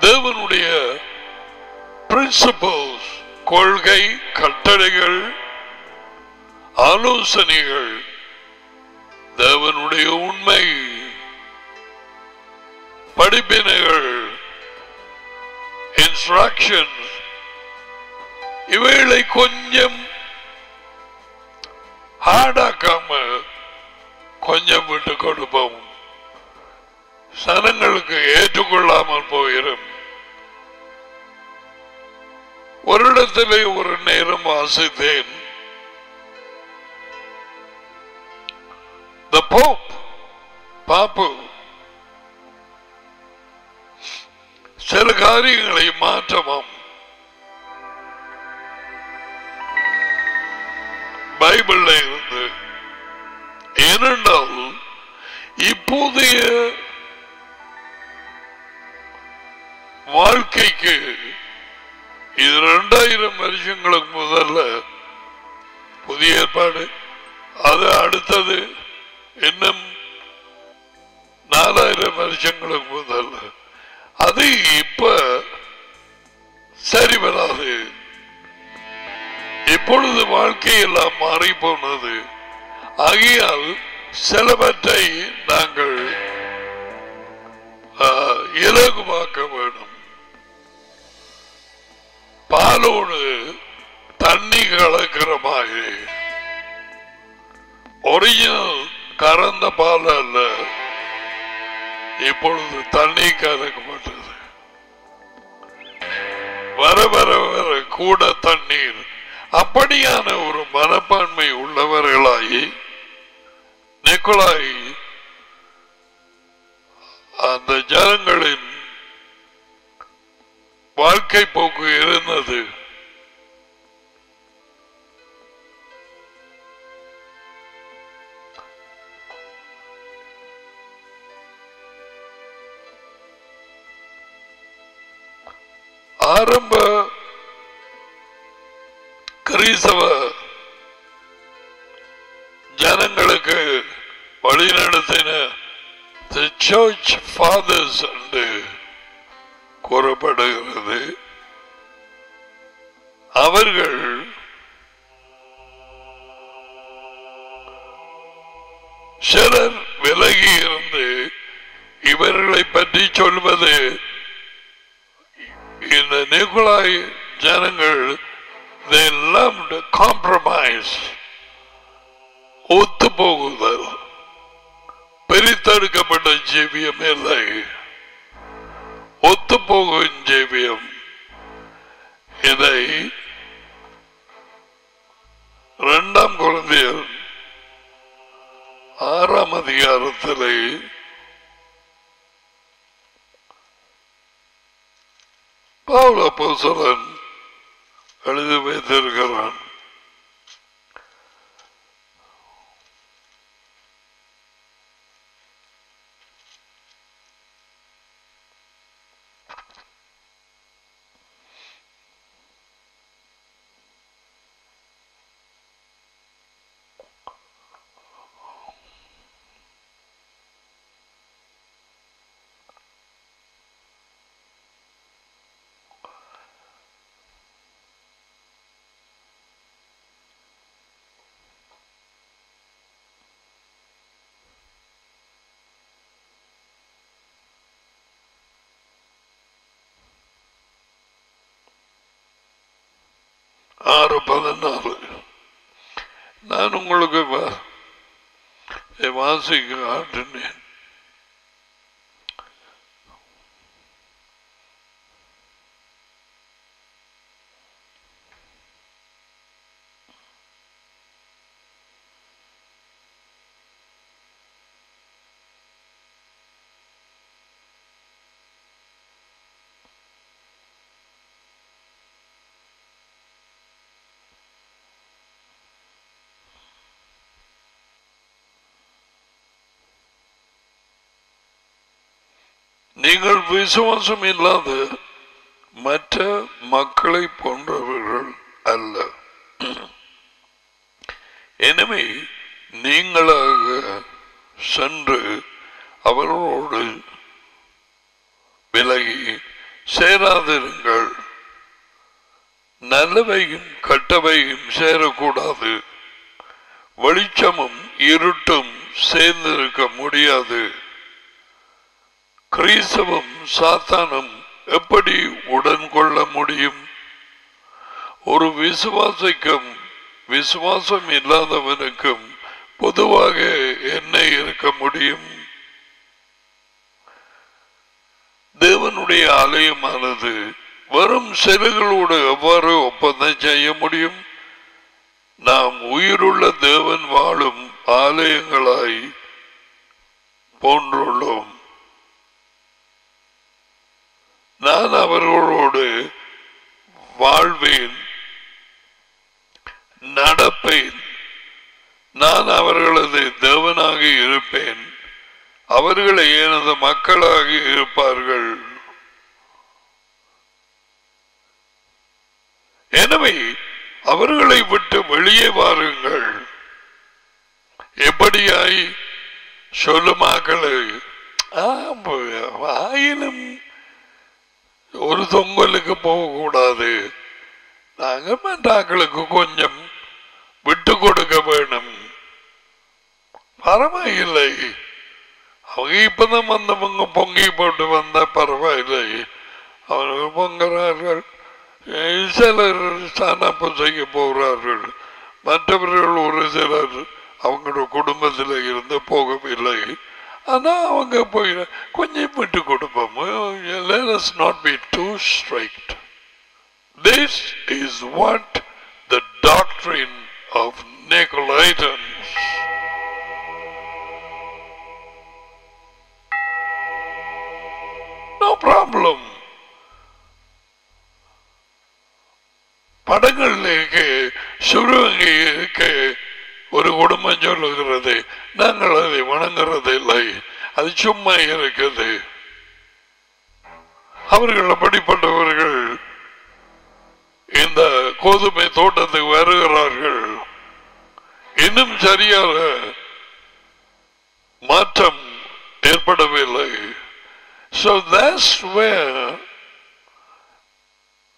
தேவனுடைய பிரின்சிபல்ஸ் கொள்கை கட்டளைகள் ஆலோசனைகள் தேவனுடைய உண்மை. படிப்பினைகள் இன்ஸ்ட்ரக்ஷன்ஸ் இவைகளை கொஞ்சம் ஹார்டாக்காம கொஞ்சம் விட்டு கொடுப்போம் சனங்களுக்கு ஏற்றுக்கொள்ளாமல் போயிடும் ஒரு இடத்திலே ஒரு நேரம் வாசித்தேன். The Pope, பாப்பு சில காரியங்களை மாற்றமாம் பைபிள்ல இருந்து ஏனென்றால் இப்போதைய வாழ்க்கைக்கு இது ரெண்டாயிரம் வருஷங்களுக்கு முதல்ல புதிய ஏற்பாடு அது அடுத்தது இன்னும் நாலாயிரம் வருஷங்களுக்கு முதல்ல. அது இப்ப சரி வராது இப்பொழுது வாழ்க்கையெல்லாம் மாறி போனது ஆகையால் சிலவற்றை நாங்கள் ஆ, இலகுவாக்க வேண்டும். பாலோடு தண்ணி கலக்கிற மாதிரி. ஒரிஜினல் கறந்த பால் அல்ல. இப்பொழுது தண்ணி கலக்கப்பட்டது. வர வர வர கூட தண்ணீர் அப்படியான ஒரு மனப்பான்மை உள்ளவர்களாகி நிக்கோலாய் அந்த ஜனங்களின் வாழ்க்கை போக்கு இருந்தது. ஆரம்ப கிறிஸ்தவ ஜனங்களுக்கு வழிநடத்தின the என்று கூறப்படுகிறது. அவர்கள் சிலர் விலகி இருந்து இவர்களை பற்றி சொல்வது இந்த நிகுலாய் ஜனங்கள் they loved compromise. ஒத்து போகுதல். பிரித்தெடுக்கப்பட்ட ஜீவியம் இல்லை. ஒத்து போகும் ஜீவியம். இதை இரண்டாம் குழந்தையர் ஆறாம் அதிகாரத்திலே பவுல அப்போஸ்தலன் எழுதி வைத்திருக்கிறான். ஆறு பதினாறு நான் உங்களுக்கு வாசிக்க காட்டினேன் நீங்கள் விசுவாசம் இல்லாத மற்ற மக்களை போன்றவர்கள் அல்ல. எனவே நீங்களாக சென்று அவர்களோடு விலகி சேராதிருங்கள். நல்லவையும் கட்டவையும் சேரக்கூடாது. வெளிச்சமும் இருட்டும் சேர்ந்திருக்க முடியாது. கிறிஸ்தவம் சாத்தானும் எப்படி உடன் கொள்ள முடியும்? ஒரு விசுவாசிக்கும் விசுவாசம் இல்லாதவனுக்கும் பொதுவாக என்ன இருக்க முடியும்? தேவனுடைய ஆலயமானது வரும் செல்களோடு எவ்வாறு ஒப்பந்தம் செய்ய முடியும்? நாம் உயிருள்ள தேவன் வாழும் ஆலயங்களாய் போன்றுள்ளோம். நான் அவர்களோடு வாழ்வேன் நடப்பேன் நான் அவர்களது தேவனாக இருப்பேன் அவர்களை எனது மக்களாக இருப்பார்கள். எனவே அவர்களை விட்டு வெளியே வாருங்கள். எப்படியாய் சொல்லுமாக்களை? ஆயினும் ஒரு தொங்கலுக்கு போகக்கூடாது. நாங்க மன்றாக்களுக்கு கொஞ்சம் விட்டு கொடுக்க வேணும். பரவாயில்லை. அவங்க இப்பதான் வந்தவங்க பொங்கி போட்டு வந்தா பரவாயில்லை. அவர்கள் பொங்குறார்கள். சிலர் ஸ்தானப்பு செய்ய போகிறார்கள். மற்றவர்கள் ஒரு சிலர் அவங்களோட குடும்பத்தில் இருந்து போகவில்லை. ஆனா அவங்க போய் கொஞ்சம் விட்டு கொடுப்போம் let us not be too strict this is what the doctrine of Nicolaitans no problem படங்களுக்கு சுருவங்கிக்கு ஒரு குடும்பம் சொல்லுகிறது நாங்கள் அதை வணங்குறது இல்லை அது சும்மா இருக்குது அவர்கள் அப்படிப்பட்டவர்கள் இந்த கோதுமை தோட்டத்துக்கு வருகிறார்கள் இன்னும் சரியாக மாற்றம் ஏற்படவில்லை So that's where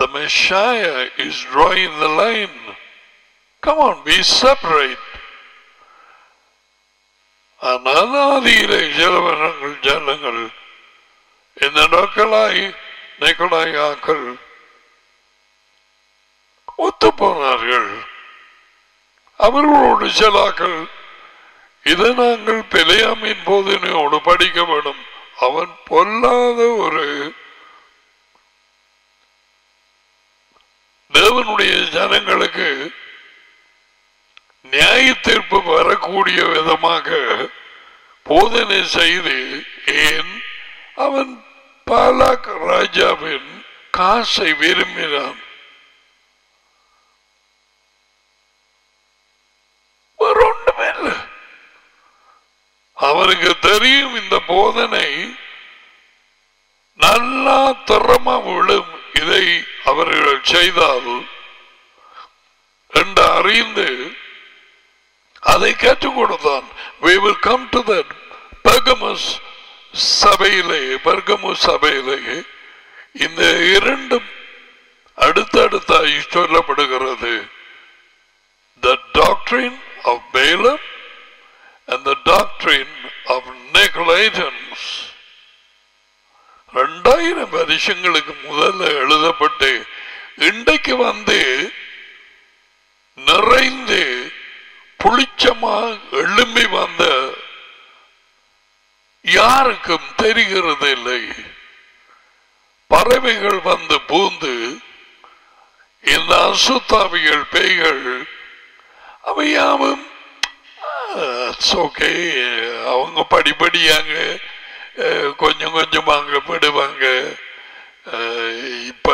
the Messiah is drawing the line. Come on, be separate. அனாதியிலே ஜலவனங்கள் ஜனங்கள் இந்த நோக்கலாய் நிக்கலாய் ஆக்கள் ஒத்து போனார்கள் அவர்களோடு செலாக்கள் இதை நாங்கள் பிழையாமின் போதனையோடு படிக்க வேண்டும் அவன் பொல்லாத ஒரு தேவனுடைய ஜனங்களுக்கு நியாய தீர்ப்பு வரக்கூடிய விதமாக போதனை செய்து ஏன் அவன் பாலாக் ராஜாவின் காசை விரும்பினான். அவருக்கு தெரியும் இந்த போதனை. நல்லா தரமா விழும். இதை அவர்கள் செய்தால் என்று அறிந்து அதை கேட்டுக் கொடுத்தான் we will come to that. பெர்கமஸ் சபையிலே பெர்கமு சபையிலே இந்த இரண்டும் அடுத்தடுத்தாய் சொல்லப்படுகிறது. The doctrine of Balaam and the doctrine of Nicolaitans. ரெண்டாயிரம் வருஷங்களுக்கு முதல்ல எழுதப்பட்டு இன்றைக்கு வந்து நிறைந்து புளிச்சமா எழும்பி வந்த யாருக்கும் தெரிகிறது இல்லை. பறவைகள் வந்து பூந்து இந்த அசுத்தாவிகள் பேய்கள் அவையாவும் ஓகே அவங்க படிப்படியாங்க கொஞ்சம் கொஞ்சம் கொஞ்சமாக விடுவாங்க. இப்ப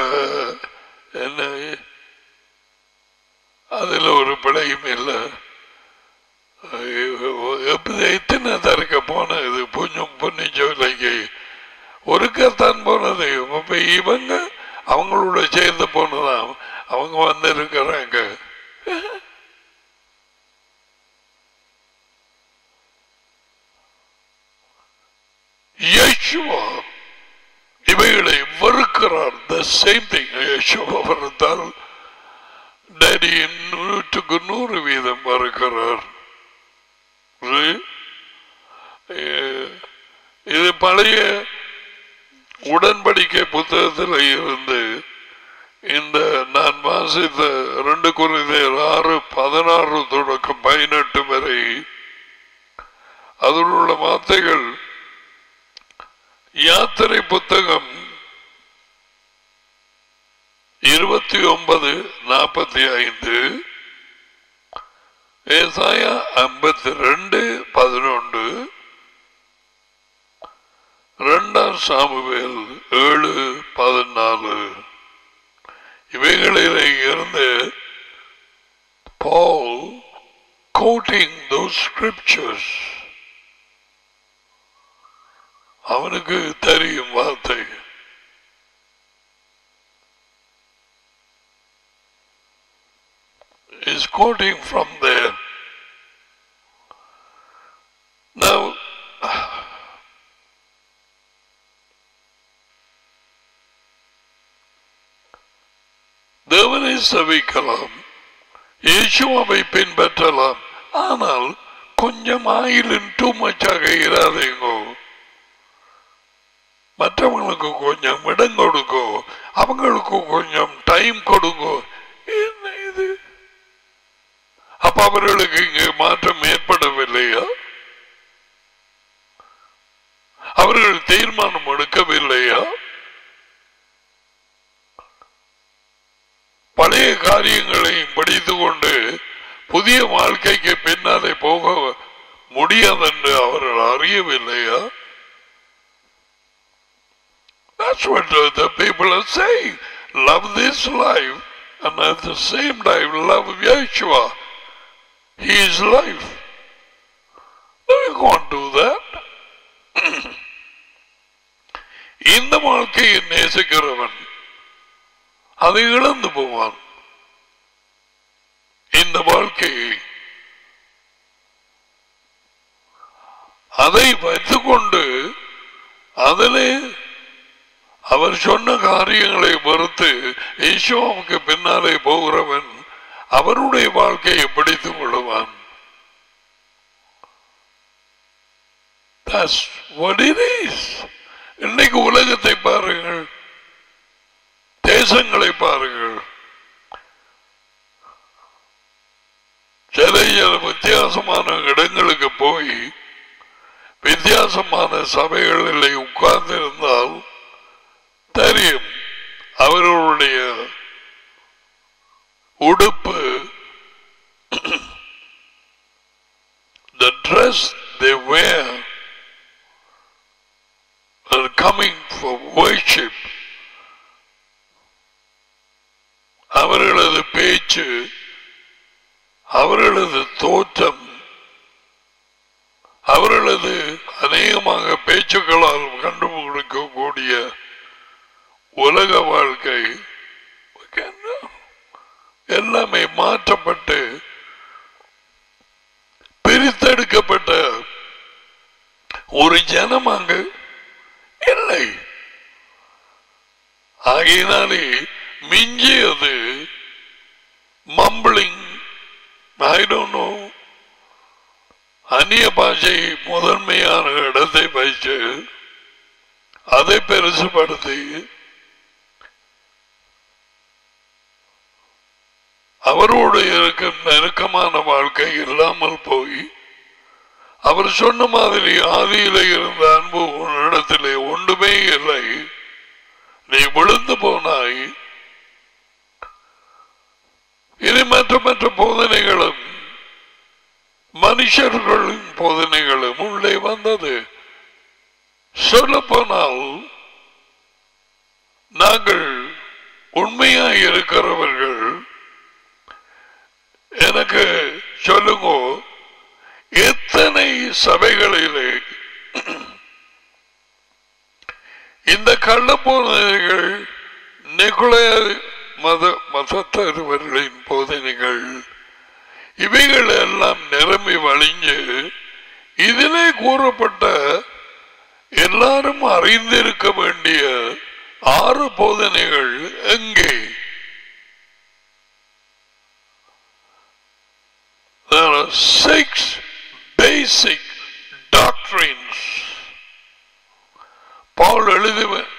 என்ன அதுல ஒரு பிழையும் இல்லை. எத்தனை தரக்க போனது புண்ணியம் புண்ணிச்சோலைக்கு ஒருக்கத்தான் போனது. இப்ப இவங்க அவங்களோட சேர்ந்து போனதான் அவங்க வந்து இருக்கிறாங்க இவைகளை வெறுக்கிறார். த சேம் திங் யசுவா வெறுத்தால் டேடியின் நூற்றுக்கு நூறு வீதம் மறுக்கிறார் இது, பழைய உடன்படிக்கை புத்தகத்தில் இருந்து இந்த நான் வாசித்த ரெண்டு குறைந்தர் ஆறு பதினாறு தொடக்கம் பதினெட்டு வரை அதில் உள்ள வார்த்தைகள் யாத்திரை புத்தகம் இருபத்தி ஒன்பது நாற்பத்தி ஐந்து ஏசாயா ஐம்பத்தி ரெண்டு பதினொன்று இரண்டாம் சாமுவேல் ஏழு பதினாலு. இவைகளில் இருந்து பால் கோட்டிங் தோஸ் scriptures. அவனுக்கு தெரியும் வார்த்தை. Is quoting from there. Now, தேவனை சவிக்கலாம் இயேசுவை பின்பற்றலாம். ஆனால் கொஞ்சம் ஆயிலின் டூ மச்சாக இராதீங்கோ. மற்றவங்களுக்கு கொஞ்சம் இடம் கொடுக்கோ அவங்களுக்கு கொஞ்சம் டைம் கொடுக்கோ என்ன இது? அப்ப அவர்களுக்கு இங்கு மாற்றம் ஏற்படவில்லையா? அவர்கள் தீர்மானம் எடுக்கவில்லையா? பழைய காரியங்களையும் படித்து கொண்டு புதிய வாழ்க்கைக்கு பின்னாலே போக முடியாதென்று அவர்கள் அறியவில்லையா That's what the, the people are saying. Love this life and at the same time love Yeshua. He is life. No, you can't do that. இந்த வாழ்க்கையை நேசிக்கிறவன் அதை இழந்து போவான். இந்த வாழ்க்கையை அதை வைத்துக்கொண்டு அதிலே அவர் சொன்ன காரியங்களை மறுத்து ஈசோவுக்கு பின்னாலே போகிறவன் அவருடைய வாழ்க்கையை பிடித்துக் கொள்வான். இன்னைக்கு உலகத்தை பாருங்கள். தேசங்களை பாருங்கள். சிறைய வித்தியாசமான இடங்களுக்கு போய் வித்தியாசமான சபைகளில் உட்கார்ந்திருந்தால் தெரியும் அவர்களுடைய உடுப்பு *clears throat* the dress they wear are coming for worship அவர்களது பேச்சு அவர்களது தோற்றம் அவர்களது அநேகமாக பேச்சுக்களால் கண்டுபிடிக்கக்கூடிய உலக வாழ்க்கை எல்லாமே மாற்றப்பட்டு பிரித்தெடுக்கப்பட்ட ஒரு ஜனம் அங்கு இல்லை. ஆகையினாலே மிஞ்சியது மம்பிளிங் ஐ டோன்ட் நோ அந்நிய பாஷை முதன்மையான இடத்தை வைத்து அதை பெருசுபடுத்தி அவரோடு இருக்கும் நெருக்கமான வாழ்க்கை இல்லாமல் போய் அவர் சொன்ன மாதிரி ஆதியில இருந்த அன்பு உன்னிடத்திலே ஒன்றுமே இல்லை. நீ விழுந்து போனாய். இது மற்ற மற்ற போதனைகளும் மனுஷர்களின் போதனைகளும் உள்ளே வந்தது. சொல்ல போனால் நாங்கள் உண்மையாக இருக்கிறவர்கள். எனக்கு சொல்லுங்க எத்தனை சபைகளிலே இந்த கள்ள போதனைகள் நிகுலைய மத மதத்தருவர்களின் போதனைகள். இவைகள் எல்லாம் நிரம்பி வழிஞ்சு இதிலே கூறப்பட்ட எல்லாரும் அறிந்திருக்க வேண்டிய ஆறு போதனைகள் எங்கே? There are six basic doctrines. Pavul எழுதுவேன்.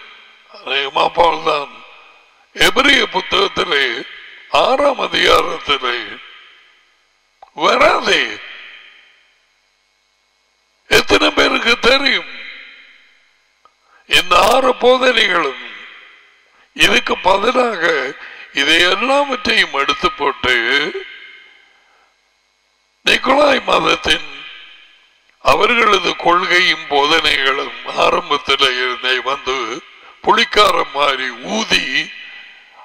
அநேகமா பவுல் தான் எபிரிய புத்தகத்திலே ஆறாம் அதிகாரத்திலே வராதே. எத்தனை பேருக்கு தெரியும்? இந்த ஆறு போதனைகளும் இதுக்கு பதிலாக இதை எல்லாவற்றையும் எடுத்து போட்டு நிக்கோலாய் மதத்தின் அவர்களது கொள்கையும் போதனைகளும் ஆரம்பத்தில் இருந்தே வந்து புளிக்காரம் மாறி ஊதி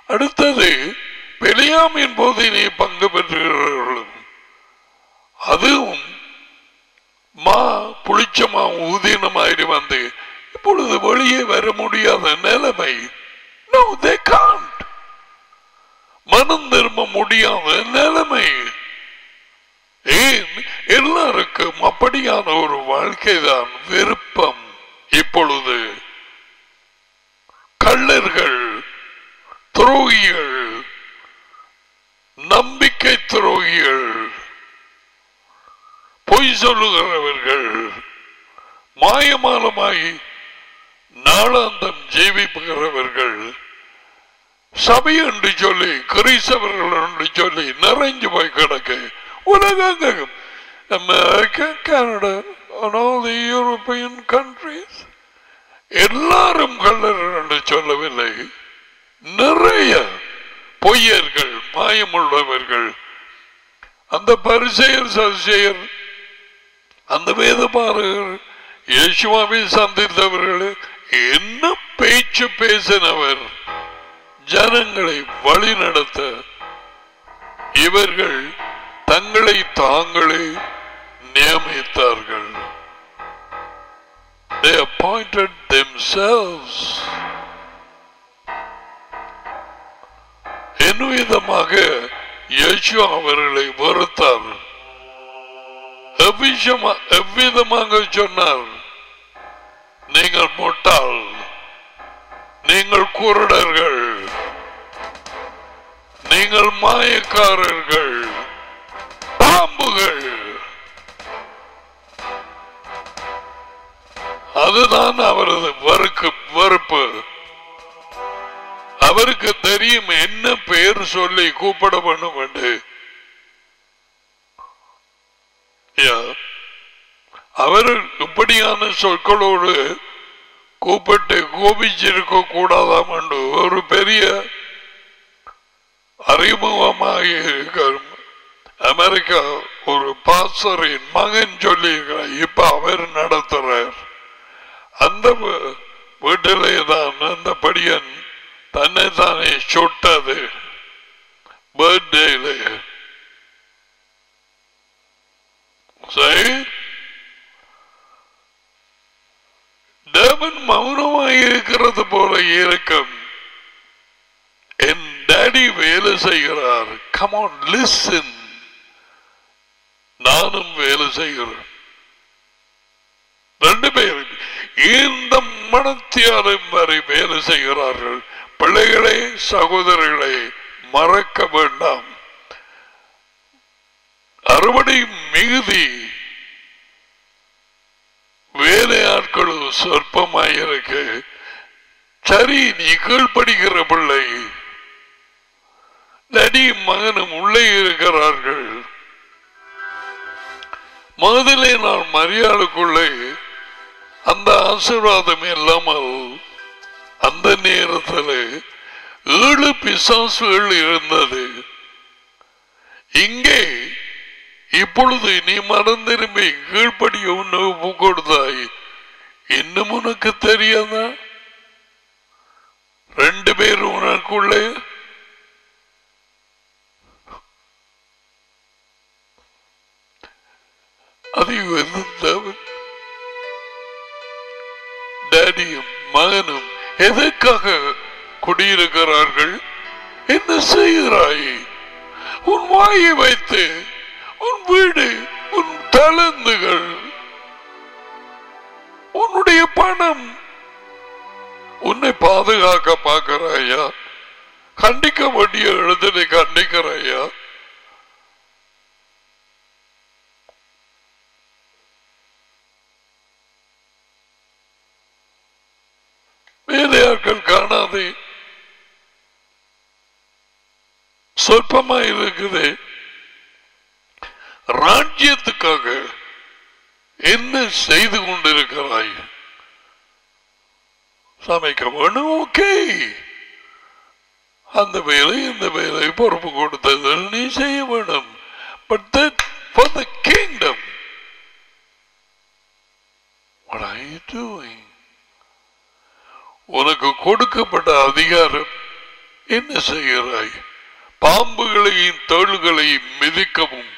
அடுத்தது பெரியாமின் நீ பங்கு பெற்றுகிறவர்களும் அதுவும் மா புளிச்சமா ஊதினமாயிரு வந்து இப்பொழுது வெளியே வர முடியாத நிலைமை மனம் திரும்ப முடியாத நிலைமை. ஏன்? எல்லாருக்கும் அப்படியான ஒரு வாழ்க்கைதான் விருப்பம். இப்பொழுது கள்ளர்கள் துரோகிகள். நம்பிக்கை துரோகிகள். பொய் சொல்லுகிறவர்கள். மாயமானமாய் நாளாந்தம் ஜீவிப்புகிறவர்கள். சபை என்று சொல்லி கிறிஸ்தவர்கள் என்று சொல்லி நிறைஞ்சு போய் கிடக்கு. உலகம் America Canada and all the European countries. எல்லாரும் கல்லர் என்று சொல்லவில்லை. நிறைய பொய்யர்கள் மாயமுள்ளவர்கள் அந்த பரிசெயர் சசியர் அந்த வேதபாரகர் இயேசுவாவை சந்தித்தவர்கள் என்ன பேச்சு பேசினவர் ஜனங்களை வழி நடத்த இவர்கள் தங்களை தாங்களே நியமித்தார்கள் They appointed themselves. என்ன விதமாக இயேசு அவர்களை வெறுத்தார். எவ்விதமாக சொன்னார்? நீங்கள் முட்டாள். நீங்கள் குருடர்கள். நீங்கள் மாயக்காரர்கள். பாம்புகள். அதுதான் அவரது வறுக்கு வெறுப்பு. அவருக்கு தெரியும் என்ன பெயர் சொல்லி கூப்பிட வேண்டும் என்று. அவர் இப்படியான சொற்களோடு கூப்பிட்டு கோபிச்சிருக்க கூடாதாம் என்று ஒரு பெரிய அறிமுகமாக இருக்கிற அமெரிக்கா ஒரு பாசரின் மகன் சொல்லியிருக்கிறார். இப்ப அவர் நடத்துறார். அந்த வீட்டிலே தான் அந்த படியன் தன்னை தானே சுட்டது. பர்த்டேல சரி. தேவன் மௌனமாய் இருக்கிறது போல இருக்கும் என் டேடி வேலை செய்கிறார். கமான் லிசன் நானும் வேலை செய்கிறேன். ரெண்டு பேரும் இந்த மனத்தியாலும் வரை வேலை செய்கிறார்கள். பிள்ளைகளை சகோதரர்களை மறக்க வேண்டாம். அறுவடை மிகுதி. வேலையாட்களும் சொற்பமாயிருக்கு சரி நீ கீழ்ப்படுகிற பிள்ளை. நடி மகனும் உள்ளே இருக்கிறார்கள். முதலே நான் மரியாதைக்குள்ளே அந்த ஆசீர்வாதம் இல்லாமல் அந்த நேரத்தில் ஏழு பிசாசுகள் இருந்தது. இங்கே இப்பொழுது நீ மறந்திரும்பி கீழ்ப்படி உணவு கொடுத்தாய் இன்னும் உனக்கு தெரியாதா? ரெண்டு பேர் உனக்குள்ளே. அது டாடியும் மகனும் எதற்காக குடியிருக்கிறார்கள்? என்ன செய்கிறாய்? உன் வாயை வைத்து உன் வீடு உன் தளந்துகள் உன்னுடைய பணம் உன்னை பாதுகாக்க பார்க்கிறாயா? கண்டிக்க வேண்டிய இடத்திலே கண்டிக்கிறாயா வேலையாட்கள் காணாதே. சொற்பமா இருக்குது ராஜ்யத்துக்காக என்ன செய்து கொண்டிருக்கிறாய்? சமைக்க வேணும் ஓகே. அந்த வேலை இந்த வேலை பொறுப்பு கொடுத்தது நீ செய்ய வேணும். But that what are you doing? உனக்கு கொடுக்கப்பட்ட அதிகாரம் என்ன செய்கிறாய்? பாம்புகளையும் தோள்களையும் மிதிக்கவும்.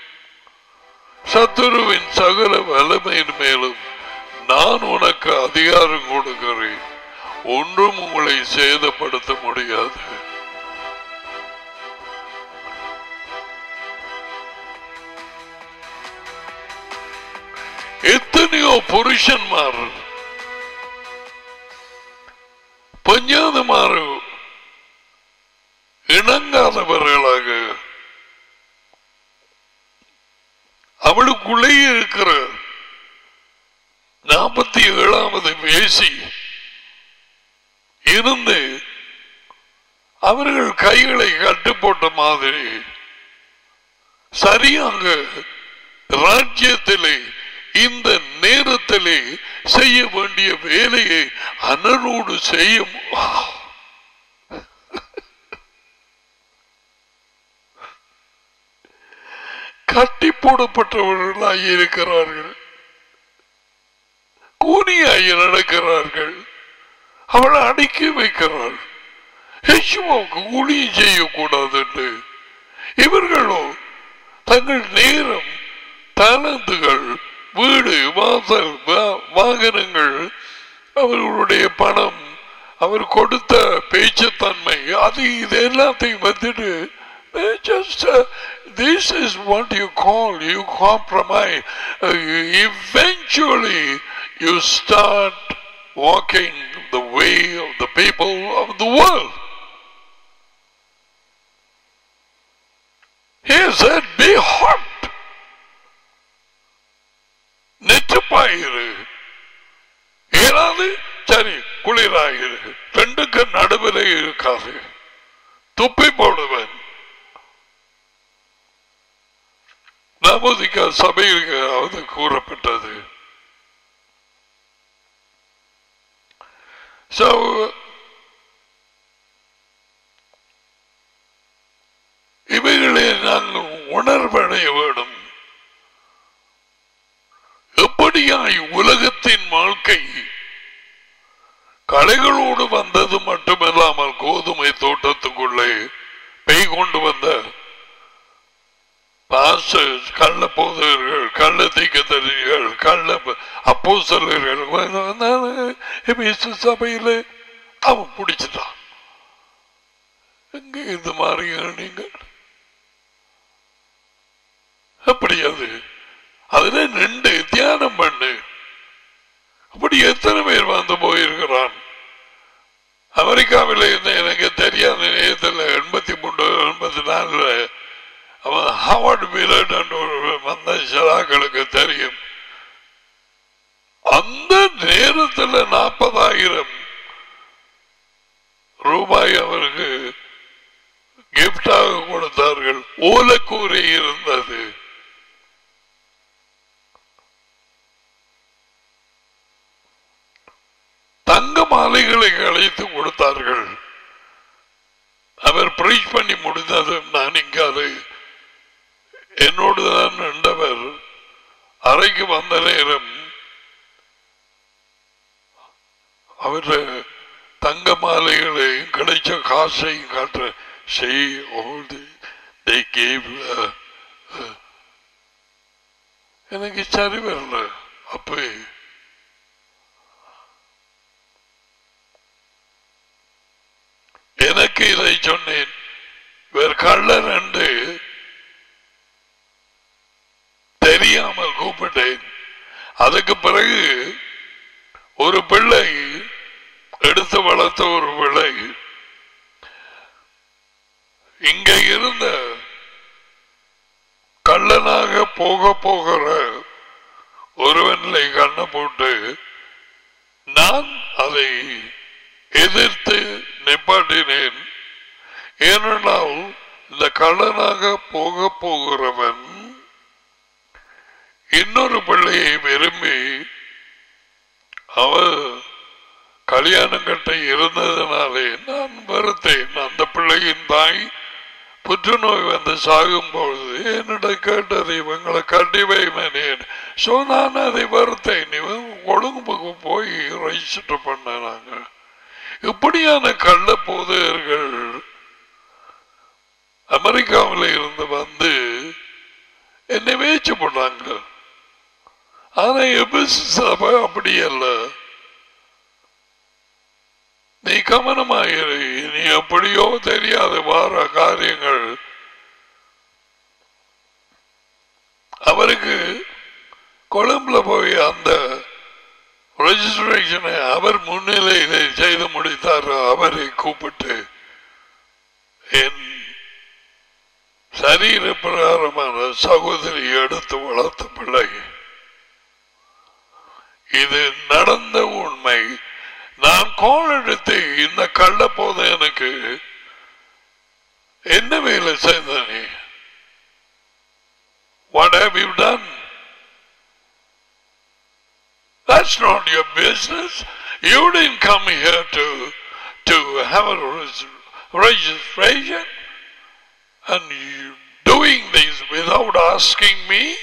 சத்துருவின் சகல வல்லமையின் மேலும் நான் உனக்கு அதிகாரம் கொடுக்கிறேன். ஒன்றும் உங்களை சேதப்படுத்த முடியாது. எத்தனையோ புருஷன்மார்கள் பஞ்சாதமாறு இணங்காதவர்களாக அவளுக்குள்ளே இருக்கிற நாற்பத்தி ஏழாவது பேசி இருந்து அவர்கள் கைகளை கட்டுப்போட்ட மாதிரி சரியாக ராஜ்யத்திலே இந்த நேரத்திலே செய்ய வேண்டிய வேலையை அனலோடு செய்யும். கட்டி போடப்பட்டவர்களாக இருக்கிறார்கள். கூனியாகி நடக்கிறார்கள். அவளை அடக்கி வைக்கிறாள் யேசுவாவுக்கு ஊழியம் செய்யக்கூடாது என்று இவர்களோ தங்கள் நேரம் தாளந்துகள் வீடு வாசல் வா- வாகனங்கள் அவர்களுடைய பணம் அவர் கொடுத்த பேச்சுத்தன்மை அது இது எல்லாத்தையும் வந்துட்டு they just uh, this is what you call you compromise Uh, you- eventually you start walking the way of the people of the world he said be hot நெச்சப்பாயிரு. ஏதாவது சரி குளிராயிரு. ரெண்டுக்கு நடுவில் இருக்காது. துப்பி போடுவன். நமதிக்க லவோதிக்கா கூறப்பட்டது. So, இவைகளை நாங்கள் உணர்வடைய வேண்டும். எப்படியாய் உலகத்தின் வாழ்க்கை கலைகளோடு வந்தது மட்டுமல்லாமல் கோதுமை தோட்டத்துக்குள்ளே பெய் கொண்டு வந்த கள்ள போதகர்கள் கள்ள தீக்கத்தறிகள் கள்ள அப்போ சபையில அவன் பிடிச்சிட்டான். எங்க இது மாறிய நீங்கள்? அப்படி அது அதுல நின்று தியானம் பண்ணு. அப்படி எத்தனை பேர் வந்து போயிருக்கிறான்? அமெரிக்காவில் இருந்த எனக்கு தெரியாத நேரத்தில் எண்பத்தி மூன்று எண்பத்தி நாலுல அவன் ஹாவர்ட் மில்லட் வந்த சிலாக்களுக்கு தெரியும். அந்த நேரத்தில் நாற்பதாயிரம் ரூபாய் அவருக்கு கிஃப்டாக கொடுத்தார்கள். ஓலக்கூரை இருந்தது. தங்க மாலைகளை அழைத்து கொடுத்தார்கள். அவர் பிரீச் பண்ணி முடிந்ததும் நான் இங்காது என்னோடு தான் நின்றவர். அறைக்கு வந்த நேரம் அவர் தங்க மாலைகளையும் கிடைச்ச காசையும் காட்டுற செய் எனக்கு சரி வரல. அப்போ எனக்கு இதை சொன்னேன். வேறு கள்ளர் என்று தெரியாமல் கூப்பிட்டேன். அதுக்கு பிறகு ஒரு பிள்ளை எடுத்து வளர்த்த ஒரு பிள்ளை இங்க இருந்த கள்ளனாக போக போகிற ஒருவனில் கண்ண போட்டு நான் அதை எதிர்த்து நிப்பாட்டினேன் ஏனென்றால் இந்த கடனாக போக போகிறவன் இன்னொரு பிள்ளையை விரும்பி அவ கல்யாணம் கட்ட இருந்ததுனாலே நான் வருத்தேன். அந்த பிள்ளையின் தாய் புற்றுநோய் வந்து சாகும் பொழுது என்னிட கேட்டது இவங்களை கட்டி வைமனேன் சோ நான் அதை வருத்தேன். இவன் கொழும்புக்கு போய் ரெஜிஸ்டர் பண்ணனாங்க இப்படியான கள்ள போதையர்கள் அமெரிக்காவில் இருந்து வந்து என்னை வேச்சு பண்ணாங்க. ஆனா எபிசி சபை அப்படி அல்ல. நீ கவனமாயிரு. நீ எப்படியோ தெரியாத வார காரியங்கள். அவருக்கு கொழும்புல போய் அந்த ரெஜிஸ்ட்ரேஷனை அவர் முன்னிலையிலே செய்து முடித்தார்? அவரை கூப்பிட்டு என் சரீர பிரகாரமான சகோதரி எடுத்து வளர்த்த பிள்ளை இது நடந்த உண்மை. நான் கோல் எடுத்து இந்த கள்ள போது எனக்கு என்ன வேலை செய்த நீ? What have you? That's not your business. You didn't come here to to have a res- registration and you doing this without asking me.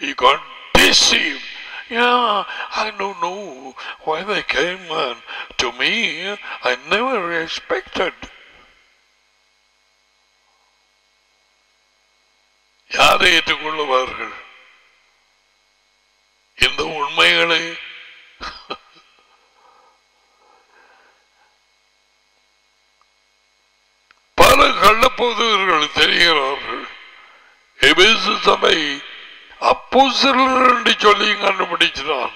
You got deceived. Yeah, I don't know why they came uh, to me. I never expected. யாரை ஏற்றுக்கொள்ளுவார்கள் இந்த உண்மைகளை? பல கள்ளப்போதவர்கள் தெரிகிறார்கள். எபேசு சபை அப்போ என்று சொல்லி கண்டுபிடிச்சான்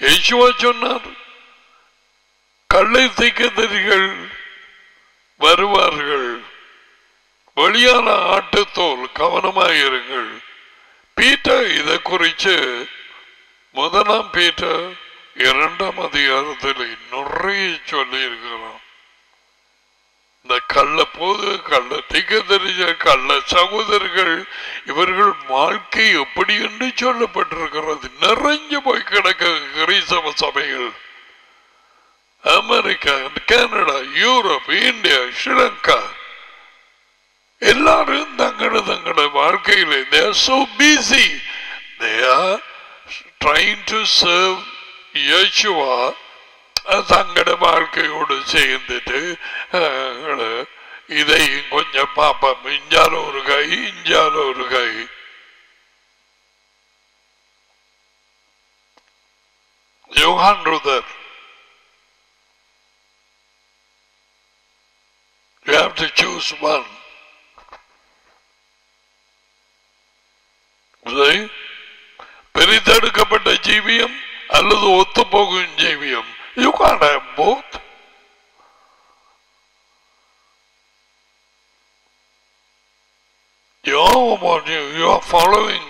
யேசுவா சொன்னார் கள்ளை திக்கத்தறிகள் வருவார்கள். வெளியான ஆட்டுத்தோல் கவனமாயிருங்கள். பீட்டர் இதை குறிச்சு முதலாம் பீட்டர் இரண்டாம் அதிகாரத்தில் நிறைய சொல்லி இருக்கிறோம் இந்த கள்ள போது கள்ள திகதரிச கள்ள சகோதரர்கள் இவர்கள் வாழ்க்கை எப்படி என்று சொல்லப்பட்டிருக்கிறது. நிறைஞ்சு போய் கிடக்க கிறிஸ்தவ சபைகள். America Canada Europe India Sri Lanka எல்லாரும் தங்களோட தங்களோட வாழ்க்கையில they are so busy. They are trying to serve Yeshua. தங்களோட வாழ்க்கையோடு சேர்ந்துட்டு இதையும் கொஞ்சம் பாப்போம் இஞ்சால ஒரு கை இஞ்சால ஒரு கை. Yohan ருதர். You have to choose one. பிரித்தெடுக்கப்பட்ட ஜீவியம் அல்லது ஒத்து போகும் ஜீவியம் you can have both you following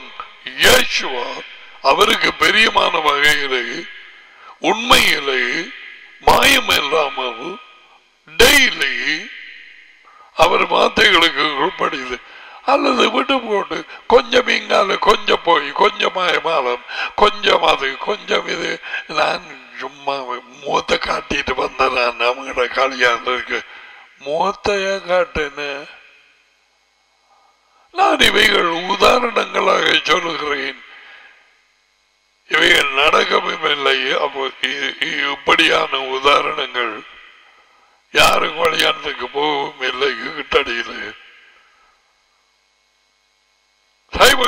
அவருக்கு பெரியமான வகையிலே உண்மையிலே மாயம் இல்லாமல் டெய்லி அவர் வார்த்தைகளுக்கு உட்படுது அல்லது விட்டு போட்டு கொஞ்சம் இங்கால கொஞ்சம் போய் கொஞ்சம் மாயமாலம் கொஞ்சம் அது கொஞ்சம் இது. நான் சும்மா மூத்த காட்டிட்டு வந்தேன் நான் அவங்களோட கல்யாணத்துக்கு மூத்தைய காட்டுன்னு. நான் இவைகள் உதாரணங்களாக சொல்லுகிறேன். இவைகள் நடக்கவும் இல்லை. அப்போ இப்படியான உதாரணங்கள் யாரும் கல்யாணத்துக்கு போகவும் இல்லை. கிட்டடியில் சைவ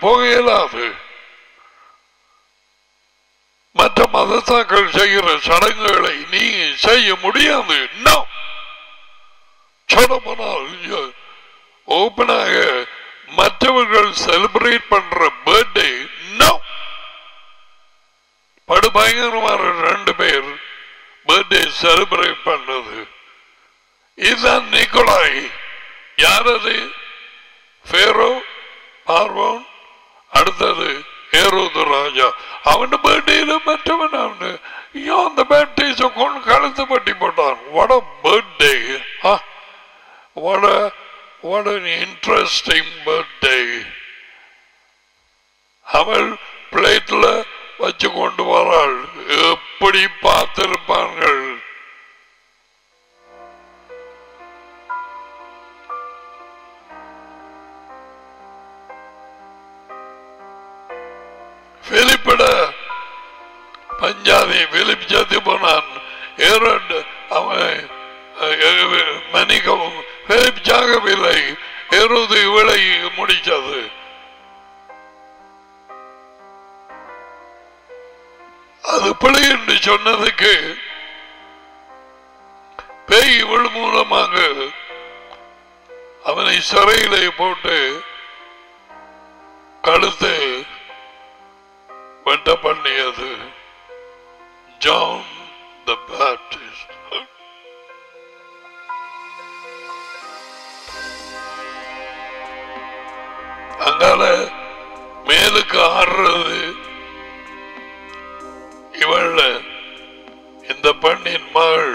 போக இயலாது மற்ற மதத்தாக்கள் செய்கிற சடங்குகளை நீ செய்ய முடியாது. இன்னும் சொல்லப்போனால் ஓப்பனாக மற்றவர்கள் செலிப்ரேட் பண்ற பர்த்டே இன்னும் படுபயங்கரமான ரெண்டு பேர் பர்த்டே செலிப்ரேட் பண்ணது. இதுதான் நிக்கோலாய். யார் அது? ஃபேரோ பார்வோன் அடுத்தது ஏரோது ராஜா. அவன் பர்த்டேல மற்றவன் அவனு. ஐயோ அந்த பேப்டேஸ கொண்டு கழுத்து பட்டி போட்டான். வட பர்த்டே வட வட இன்ட்ரெஸ்டிங் interesting அவள் பிளேட்ல வச்சு கொண்டு வராள். எப்படி பார்த்திருப்பார்கள்? உட்பட பஞ்சாதி பிலிப் ஜாதி போனான். ஏரோட் அவன் அஹ், மன்னிக்கவும் பிலிப் ஜாகவில்லை ஏறுவது இவளை முடிச்சது அது பிழை என்று சொன்னதுக்கு பேய் இவள் மூலமாக அவனை சிறையிலே போட்டு கழுத்து வெட்ட பண்ணியது ஜான் த பேப்டிஸ்ட் அதனால மேலுக்கு ஆடுறது இவள் இந்த பெண்ணின் மகள்.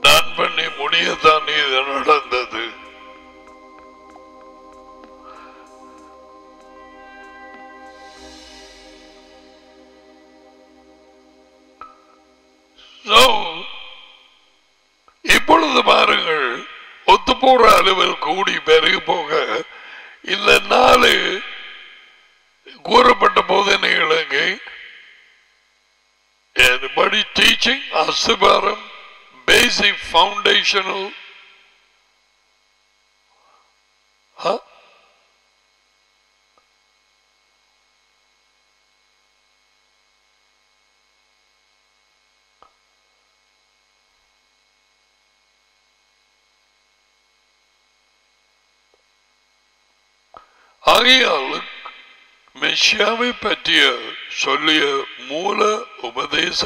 நான் பண்ணி முடியத்தான் இது நடந்தது. இப்பொழுது பாருங்கள் ஒத்துப்போற அளவில் கூடி பெருகி போக இந்த நாலு கூறப்பட்ட போதனைகளுக்கு படி டீச்சிங் அசுபாரம் பேசிக் ஃபவுண்டேஷனல் ஆகையால் மெஷியாவை பற்றிய சொல்லிய மூல உபதேச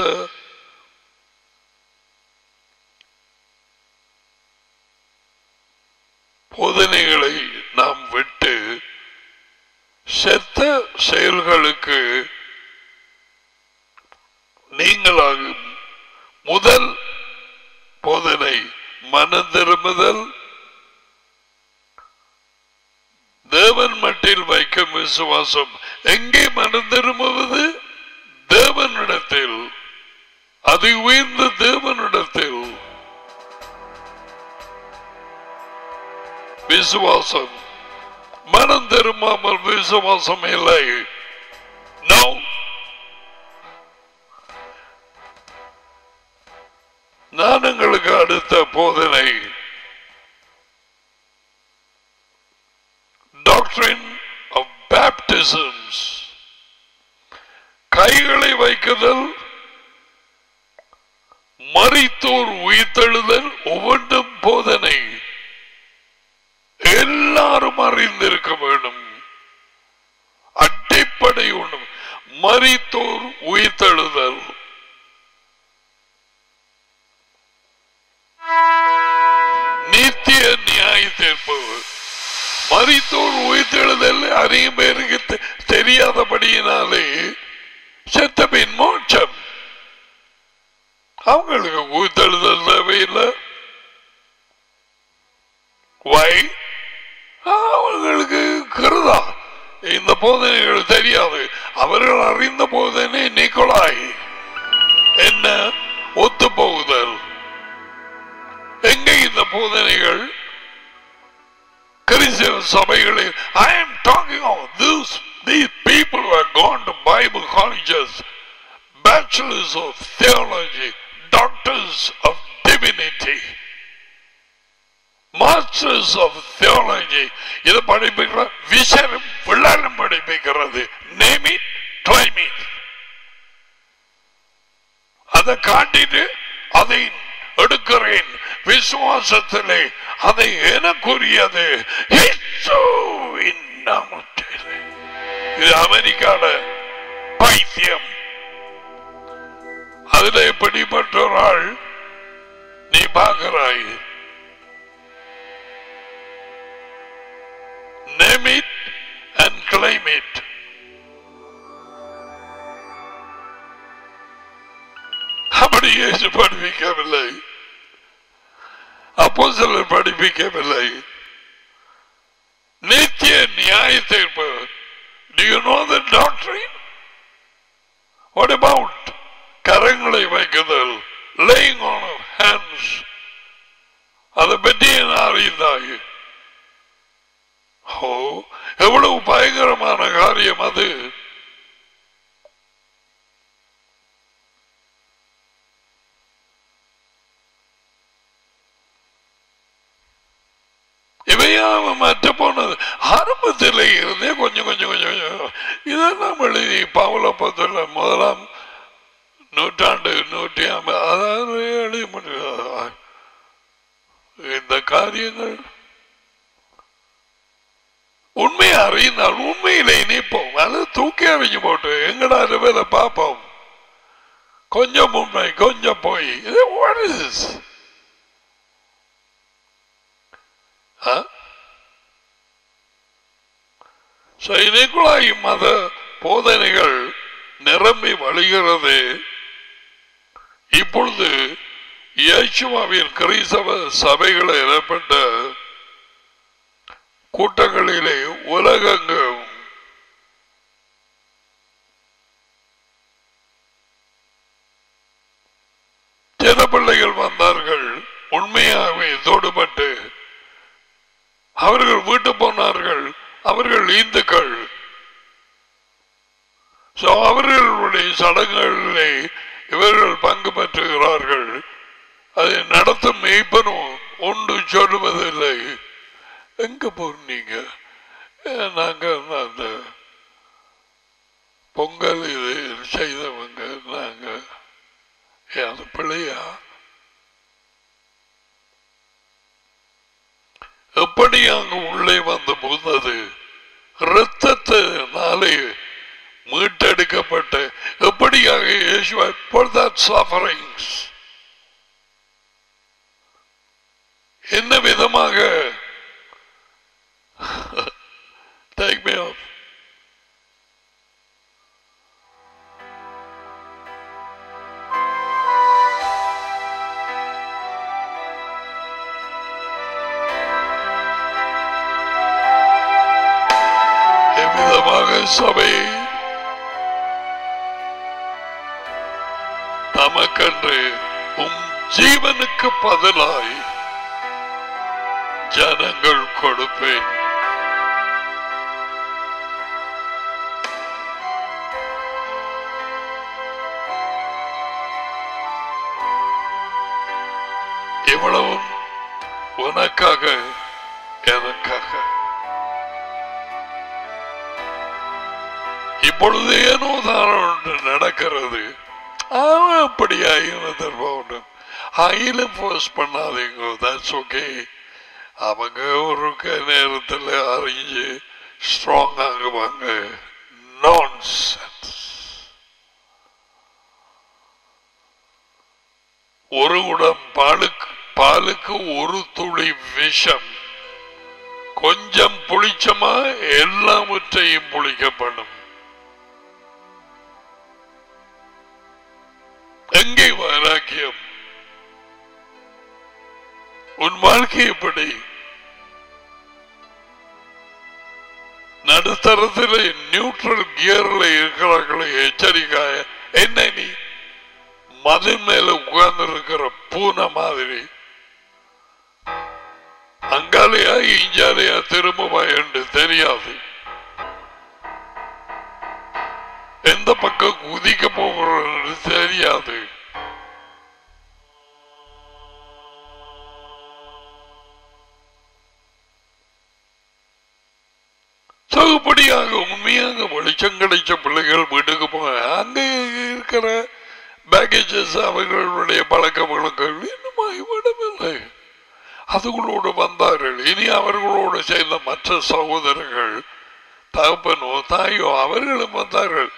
போதனைகளை நாம் விட்டு செத்த செயல்களுக்கு நீங்களாகும் முதல் போதனை மனம் திரும்புதல் தேவன் மட்டில் வைக்கும் விசுவாசம் எங்கே மனம் திரும்புவது? தேவனிடத்தில். அது உயர்ந்த தேவனிடத்தில். விசுவாசம். மனம் திரும்பாமல் விசுவாசம் இல்லை. நான் உங்களுக்கு அடுத்த போதனை டாக்டரின் ஆஃப் பேப்டிசம்ஸ் கைகளை வைக்குதல் மறித்தோர் உயிர்த்தெழுதல் ஒவ்வொன்றும் போதனை. எல்லாரும் அறிந்திருக்க வேண்டும். அட்டைப்படை ஒன்று மறித்தோர் உயிர்த்தெழுதல். நித்திய நியாய தீர்ப்பு மறித்தோர் உயிர்த்தெழுதல் அதிக பேருக்கு தெரியாதபடியினாலே தெரியாதபடியினாலே செத்தபின் மோட்சம். அவங்களுக்கு உயிர்த்தெழுதல் தேவையில்லை. வை? அவர்களுக்கு கிருதா. இந்த போதனைகள் தெரியாது. அவர்கள் அறிந்த போதனை நிக்கோலாய். என்ன? ஒத்து போகுதல் எங்க இந்த போதனைகள்? கிறிஸ்தவ சபைகளில் I am talking of those these people who have gone to Bible colleges, bachelors of theology, doctors of divinity. Masters of theology இதை படிப்பிக்கிற விசரம் விழாலும் படிப்பிக்கிறது நேம் இட் கிளைம் இட் அதை காட்டிட்டு அதை எடுக்கிறேன். விசுவாசத்திலே அதை எனக்குரியது. இயேசுவின் இது அமெரிக்கால பைத்தியம். அதுல எப்படிப்பட்ட ஒரு ஆள் நீ பார்க்கிறாய். Name it and claim it. அப்படி இயேசு படிப்பிக்கவில்லை. அப்போ சிலர் படிப்பிக்கவில்லை. நித்திய நியாய தீர்ப்பு Do you know the doctrine? What about கரங்களை வைக்குதல்? Laying on of hands. அதை பற்றி என்ன அறிந்தாய்? ஓ எவ்வளவு பயங்கரமான காரியம் அது. இவையாம மற்ற போனது. ஆரம்பத்தில் இருந்தே கொஞ்சம் கொஞ்சம் கொஞ்சம் கொஞ்சம். இதெல்லாம் எழுதி பவலப்பத்தில் முதலாம் நூற்றாண்டு நூற்றி ஐம்பது அதாவது எழுதி முடியாது இந்த காரியங்கள் உண்மையை அறிந்தால் உண்மையிலே நீப்போம் அது தூக்கி அறிஞ்சு போட்டு எங்கடா வேலை பார்ப்போம்? கொஞ்சம் உண்மை கொஞ்சம் போய். இது வாட் இஸ்? Huh? So, மத போதனைகள் நிரம்பி வழிகிறது. இப்பொழுது இயேசுவாவின் கிறிஸ்தவ சபைகளில் ஏற்பட்ட கூட்டங்களிலே உலகெங்கும் சில பிள்ளைகள் வந்தார்கள் உண்மையாகவே தொடுபட்டு அவர்கள் வீட்டு போனார்கள் அவர்கள் இந்துக்கள் So, அவர்களுடைய சடங்குகளிலே இவர்கள் பங்கு பெற்றுகிறார்கள். அதை நடத்தும் மெய்ப்பனும் ஒன்று சொல்லுவதில்லை. எங்க போனீங்க நாங்கள் நாங்க அந்த பொங்கல் இது செய்தவங்க நாங்க அது பிள்ளையா? எப்படி அங்கு உள்ளே வந்து புகுந்தது இரத்தத்தினாலே எடுக்கப்பட்டு எப்படியாக இயேசுவை for that sufferings? என்ன விதமாக? Take me off. சபையை தமக்கன்று உம் ஜீவனுக்கு பதிலாய் ஜனங்கள் கொடுப்பேன். இவ்வளவும் உனக்காக எனக்காக. இப்பொழுது ஏனோ தான் நடக்கிறது. அவன் அப்படி ஆயிரம் போகட்டும் போஸ்ட் பண்ணாதீங்க தட்ஸ் ஓகே அவங்க ஒரு க- நேரத்தில் அறிஞ்சு ஸ்ட்ராங் ஆகுவாங்க. நான் ஒரு உடம் பாலுக்கு பாலுக்கு ஒரு துளி விஷம். கொஞ்சம் புளிச்சமா எல்லாவற்றையும் புளிக்கப்படும் எங்கே வைராக்கியம். உன் வாழ்க்கை எப்படி? நடுத்தரத்தில் நியூட்ரல் கியர்ல இருக்கிறார்களே எச்சரிக்காய. என்ன நீ? மதில் மேல உட்கார்ந்து இருக்கிற பூனை மாதிரி. அங்காலையா இஞ்சாலையா திரும்புமா என்று தெரியாது. எந்த பக்கம் குதிக்க போகிறோம் தெரியாது. பேக்கேஜஸ் அவர்களுடைய பழக்க வழக்கங்கள் இன்னும் விடவில்லை. அதுகளோடு வந்தார்கள். இனி அவர்களோடு சேர்ந்த மற்ற சகோதரர்கள் தகப்பனோ தாயோ அவர்களும் வந்தார்கள்.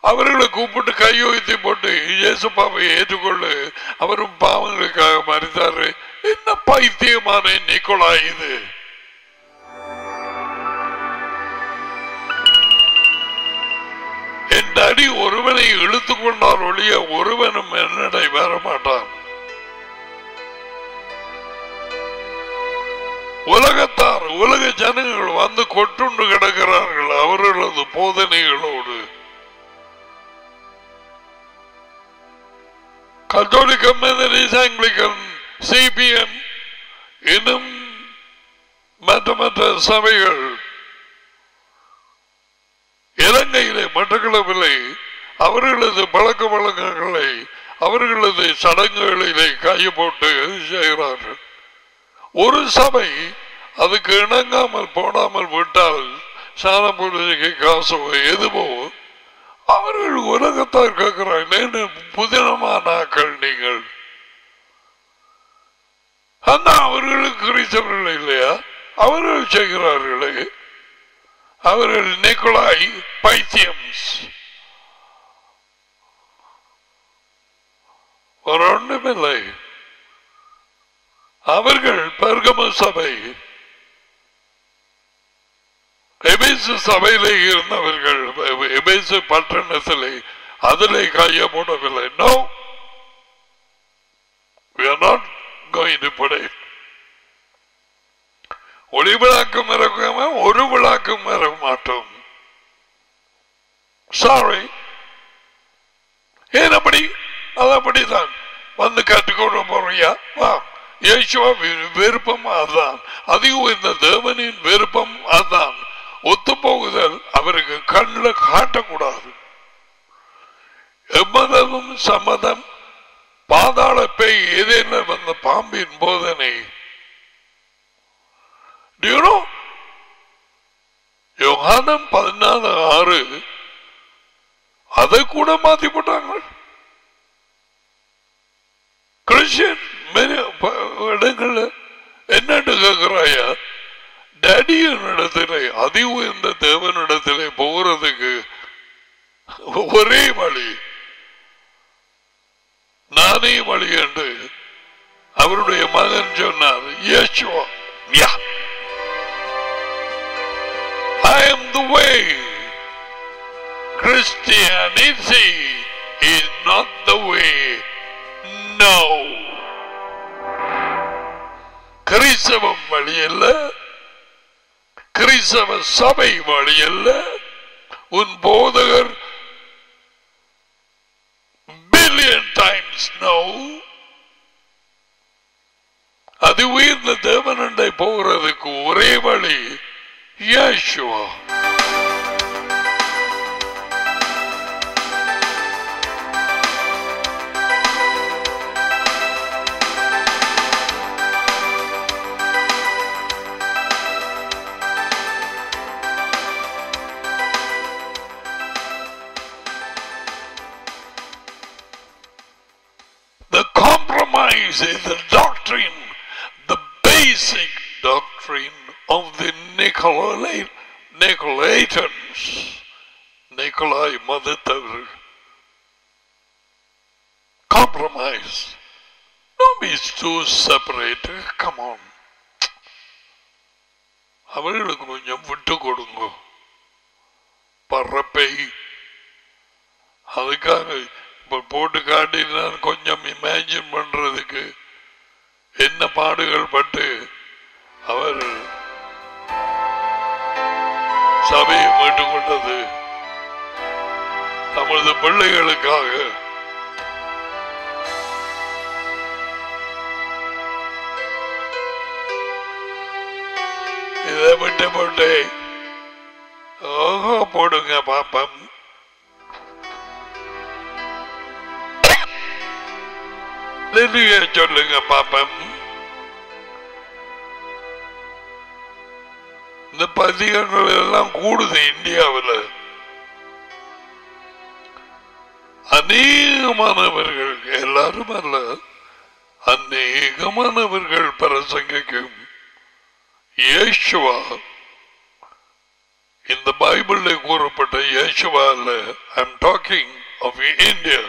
அவர்களை கூப்பிட்டு கையொழுத்தி போட்டு இயேசுப்பாவை ஏற்றுக்கொண்டு அவரும் பாவங்களுக்காக மறித்தாரு என்ன பைத்தியமான நிக்கோலா இது? அடி ஒருவனை இழுத்து கொண்டால் ஒழிய ஒருவனும் என்னடை வர மாட்டான் உலகத்தார் உலக ஜனங்கள் வந்து கொட்டுண்டு கிடக்கிறார்கள் அவர்களது போதனைகளோடு. கத்தோலிக்க மெதரிஸ் ஆங்கிலிக்கன் சிபிஎம் இன்னும் மற்ற மற்ற சபைகள் இலங்கையிலே மட்டக்களவில்லை அவர்களது பழக்க வழக்கங்களை அவர்களது சடங்குகளிலே காய போட்டு செய்கிறார்கள். ஒரு சபை அதுக்கு இணங்காமல் போடாமல் விட்டால் சாணபூஜைக்கு காசோ எதுவோ அவர்கள் உலகத்தார் கேட்கிறார்கள் புதினமானாக்கள் நீங்கள்? அந்த அவர்களுக்கு கிறிஸ்தவர்கள் இல்லையா? அவர்கள் செய்கிறார்களே. அவர்கள் நிக்கோலாய் பைத்தியம். ஒரு ஒன்றுமில்லை அவர்கள் பர்கம சபை. எபேசு சபையிலே இருந்தவர்கள் எபேசு பட்டணத்திலே அதிலே காய மூடவில்லை no we are not going to put it ஒளி விழாக்கும் இறக்காம ஒரு விழாக்கும் இறக்க மாட்டோம் சாரி ஏன் அப்படி? அது அப்படிதான். வந்து கற்றுக்கொண்டு போறியா? வா. இயேசுவா வி- விருப்பம் அதுதான் அதிகம் இந்த தேவனின் விருப்பம் அதுதான் ஒத்துப்போகுதல் அவருக்கு கண்ணில் காட்டக்கூடாது. எம்மதமும் சம்மதம். பாதாள பேய் ஏதேன வந்த பாம்பின் போதனை Do you know? யோகானம் பதினாலு ஆறு. அதை கூட மாத்தி போட்டாங்க. கிறிஸ்டியன் இடங்கள்ல என்னன்னு கேட்கிறாயா டேடியின் இடத்திலே அதி உயர்ந்த தேவனிடத்திலே போகிறதுக்கு ஒரே வழி. நானே வழி என்று அவருடைய மகன் சொன்னார். இயேசுவா யா. I am the way. Christianity is not the way. No. கிறிஸ்தவம் வழி அல்ல கிறிஸ்தவ சபை வழி அல்ல உன் போதகர் பில்லியன் டைம்ஸ் நோ அது உயர்ந்த தேவனண்டை போகிறதுக்கு ஒரே வழி Yeshua. The compromise கவலை Nicolai, Nicolaitans. Nicolai மதத்தவர்கள் compromise. Don't be too separated. Come on. அவர்களுக்கு கொஞ்சம் விட்டு கொடுங்க பறப்பை அதுக்காக இப்ப போட்டு காட்டினான் கொஞ்சம் இமேஜின் பண்றதுக்கு என்ன பாடுகள் பட்டு அவர் சபையை மீட்டுக் கொண்டது. நமது பிள்ளைகளுக்காக. இதை விட்டு போட்டு ஓஹோ போடுங்க பாப்பம். சொல்லுங்க பாப்பம். இந்த பதிகங்கள் எல்லாம் கூடுது இந்தியாவில். அநேகமானவர்கள் எல்லாரும் அல்ல அநேகமானவர்கள் பிரசங்கிக்கும் இயேசுவா இந்த பைபிள்ல கூறப்பட்ட இயேசுவா அல்ல ஐம் டாக்கிங் ஆஃப் இந்தியா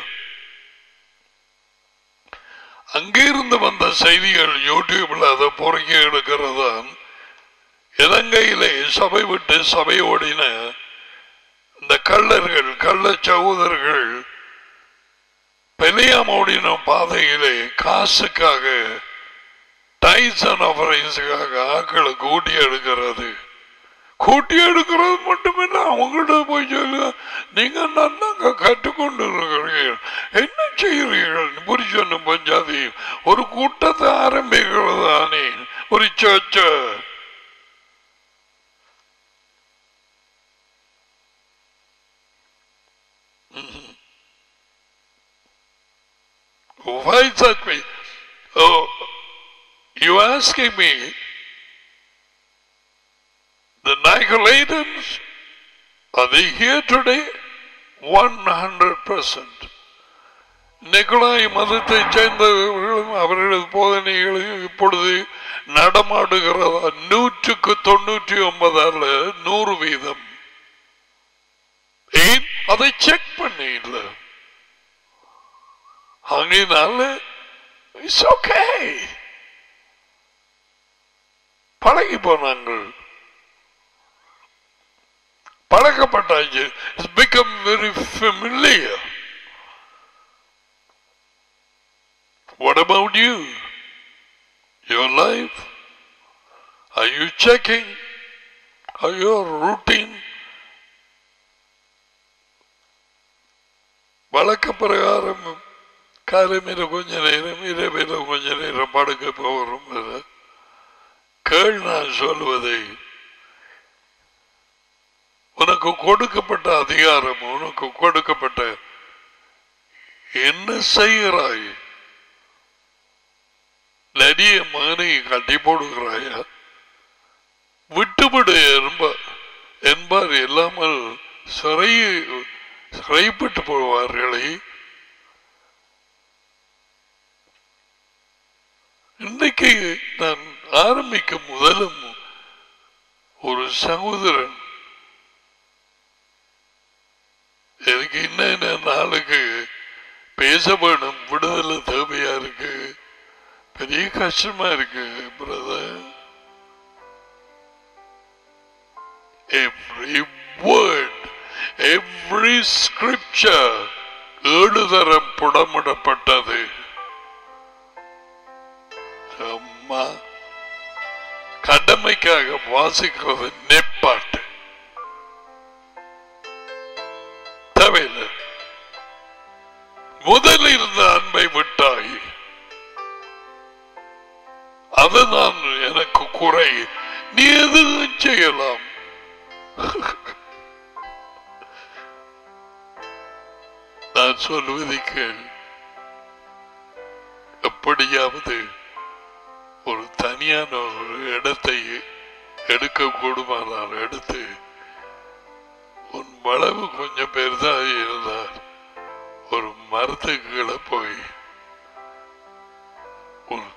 அங்கிருந்து வந்த செய்திகள் யூடியூப்ல அதை பொறுக்கி எடுக்கிறதான் இலங்கையிலே சபை விட்டு சபை ஓடின இந்த கள்ளர்கள் கள்ள சகோதரர்கள் பெலியாம் ஓடின பாதையிலே காசுக்காக டைசன் ஆபரேஷனுக்காக ஆக்களை கூட்டி எடுக்கிறது. கூட்டி எடுக்கிறது மட்டுமில்ல அவங்கள்ட்ட போய் சொல்ல நீங்க நல்லா கற்றுக்கொண்டு இருக்கிறீர்கள் என்ன செய்கிறீர்கள்? புரிச்சொன்னும் பஞ்சாதி ஒரு கூட்டத்தை ஆரம்பிக்கிறது தானே ஒரு சர்ச்ச Why such me? Oh, you asking me the Nicolaitans, are they here today? 100%. Nikolai மதத்தை சேர்ந்தவர்களும் அவர்களது போதனைகளும் இப்பொழுது நடமாடுகிறதா நூற்றுக்கு தொண்ணூற்றி ஒன்பது அல்ல நூறு வீதம் ஏன் அதை செக் பண்ணி இல்லை அங்கினால இட்ஸ் ஓகே பழகி போனாங்கள் பழக்கப்பட்டாச்சு it's become very familiar What about you? Your life? Are you checking? Are your routine? வழக்க பிரகாரம் காலமையில கொஞ்ச நேரம் இரவில கொஞ்ச நேரம் படுக்க போகிறோம் கேள் நான் சொல்வதை. உனக்கு கொடுக்கப்பட்ட அதிகாரம் உனக்கு கொடுக்கப்பட்ட என்ன செய்கிறாய்? நடிய மகனை கட்டி போடுகிறாயா? விட்டுவிடு என்ப என்பார். இல்லாமல் சிறையை சிறைப்பட்டு போவார்களே. இன்னைக்கு நான் ஆரம்பிக்கும் முதலும் ஒரு சகோதரன். எனக்கு என்ன நாளுக்கு பேச வேணும் விடுதலை தேவையா இருக்கு? பெரிய கஷ்டமா இருக்கு brother every word every scripture ஏழுதரம் புடமிடப்பட்டது அம்மா கடமைக்காக வாசிக்கிறது நெப்பாட்டு தேவையில்லை முதல் இருந்த அன்பை விட்டாய் அதுதான் எனக்கு குறை நீ எதுவும் செய்யலாம் நான் சொல்வதை கேள் எப்படியாவது ஒரு தனியான ஒரு இடத்தை எடுக்க கூடுமானால் எடுத்து உன் வளவு கொஞ்சம் பெரிதாக இருந்தார் ஒரு மரத்துக்குள்ள போய் உன்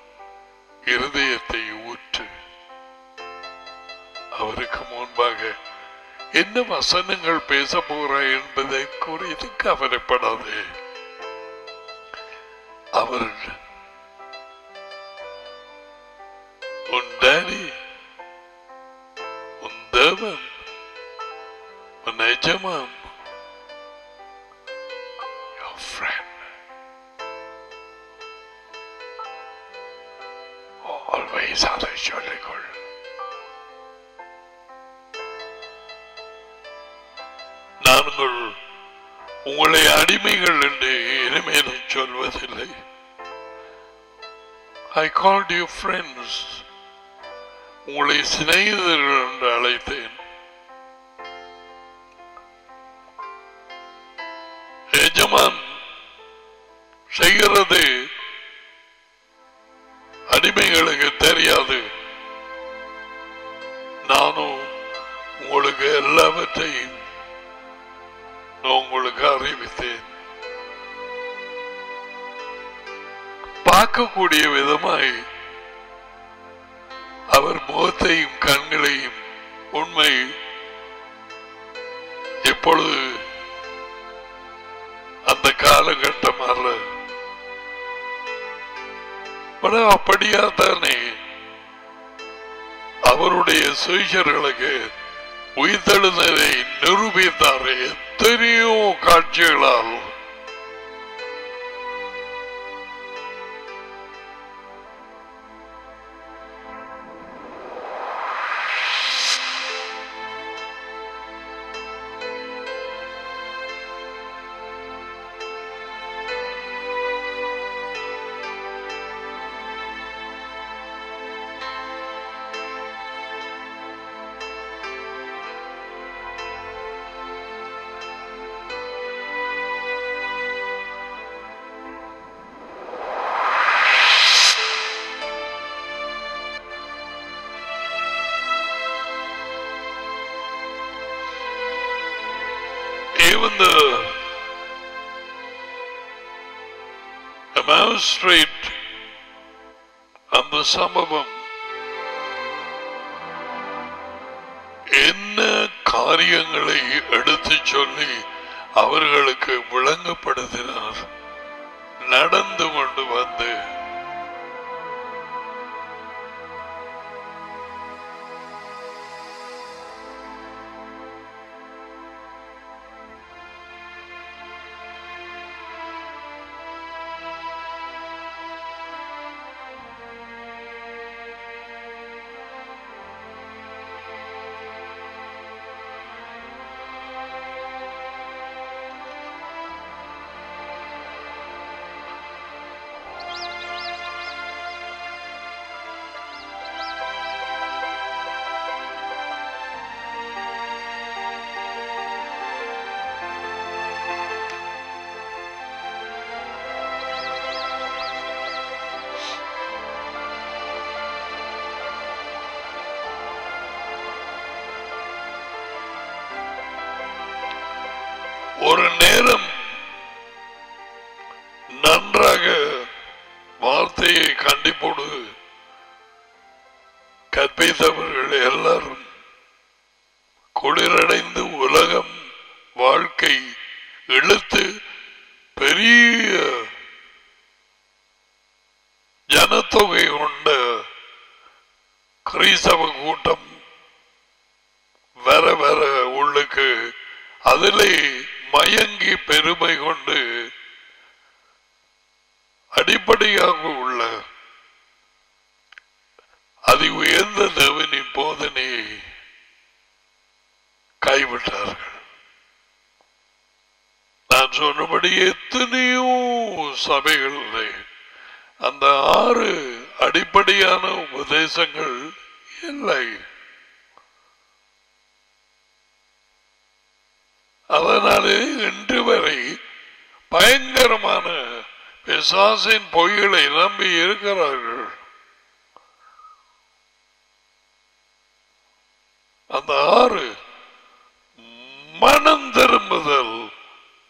இருதயத்தை ஊற்று. அவருக்கு முன்பாக என்ன வசனங்கள் பேச போறாய் என்பதை குறித்து கவலைப்படாதே அவர் உன் டேடி உன் தேவன் உன் எஜமான் சொல்வதில்லை. ஐ கால்ட் யூ ஃப்ரெண்ட்ஸ் உங்களை சிநேகிதர்கள் என்று அழைத்தேன். எஜமான் செய்கிறது அடிமைகளுக்கு தெரியாது. பார்க்கக்கூடிய விதமாய் அவர் முகத்தையும் கண்களையும் உண்மை எப்பொழுது அந்த காலகட்டம் அல்ல அப்படியா தானே அவருடைய சுயர்களுக்கு உயிர்த்தெழுந்ததை நிரூபித்தார். எத்தனையோ காட்சிகளால் the அந்த சம்பவம் என்ன காரியங்களை எடுத்து சொல்லி அவர்களுக்கு விளங்கப்படுத்தினார்? நடந்து கொண்டு வந்து பிசாசின் பொய்களை நம்பி இருக்கிறார்கள். அந்த ஆறு மனம் திரும்புதல்.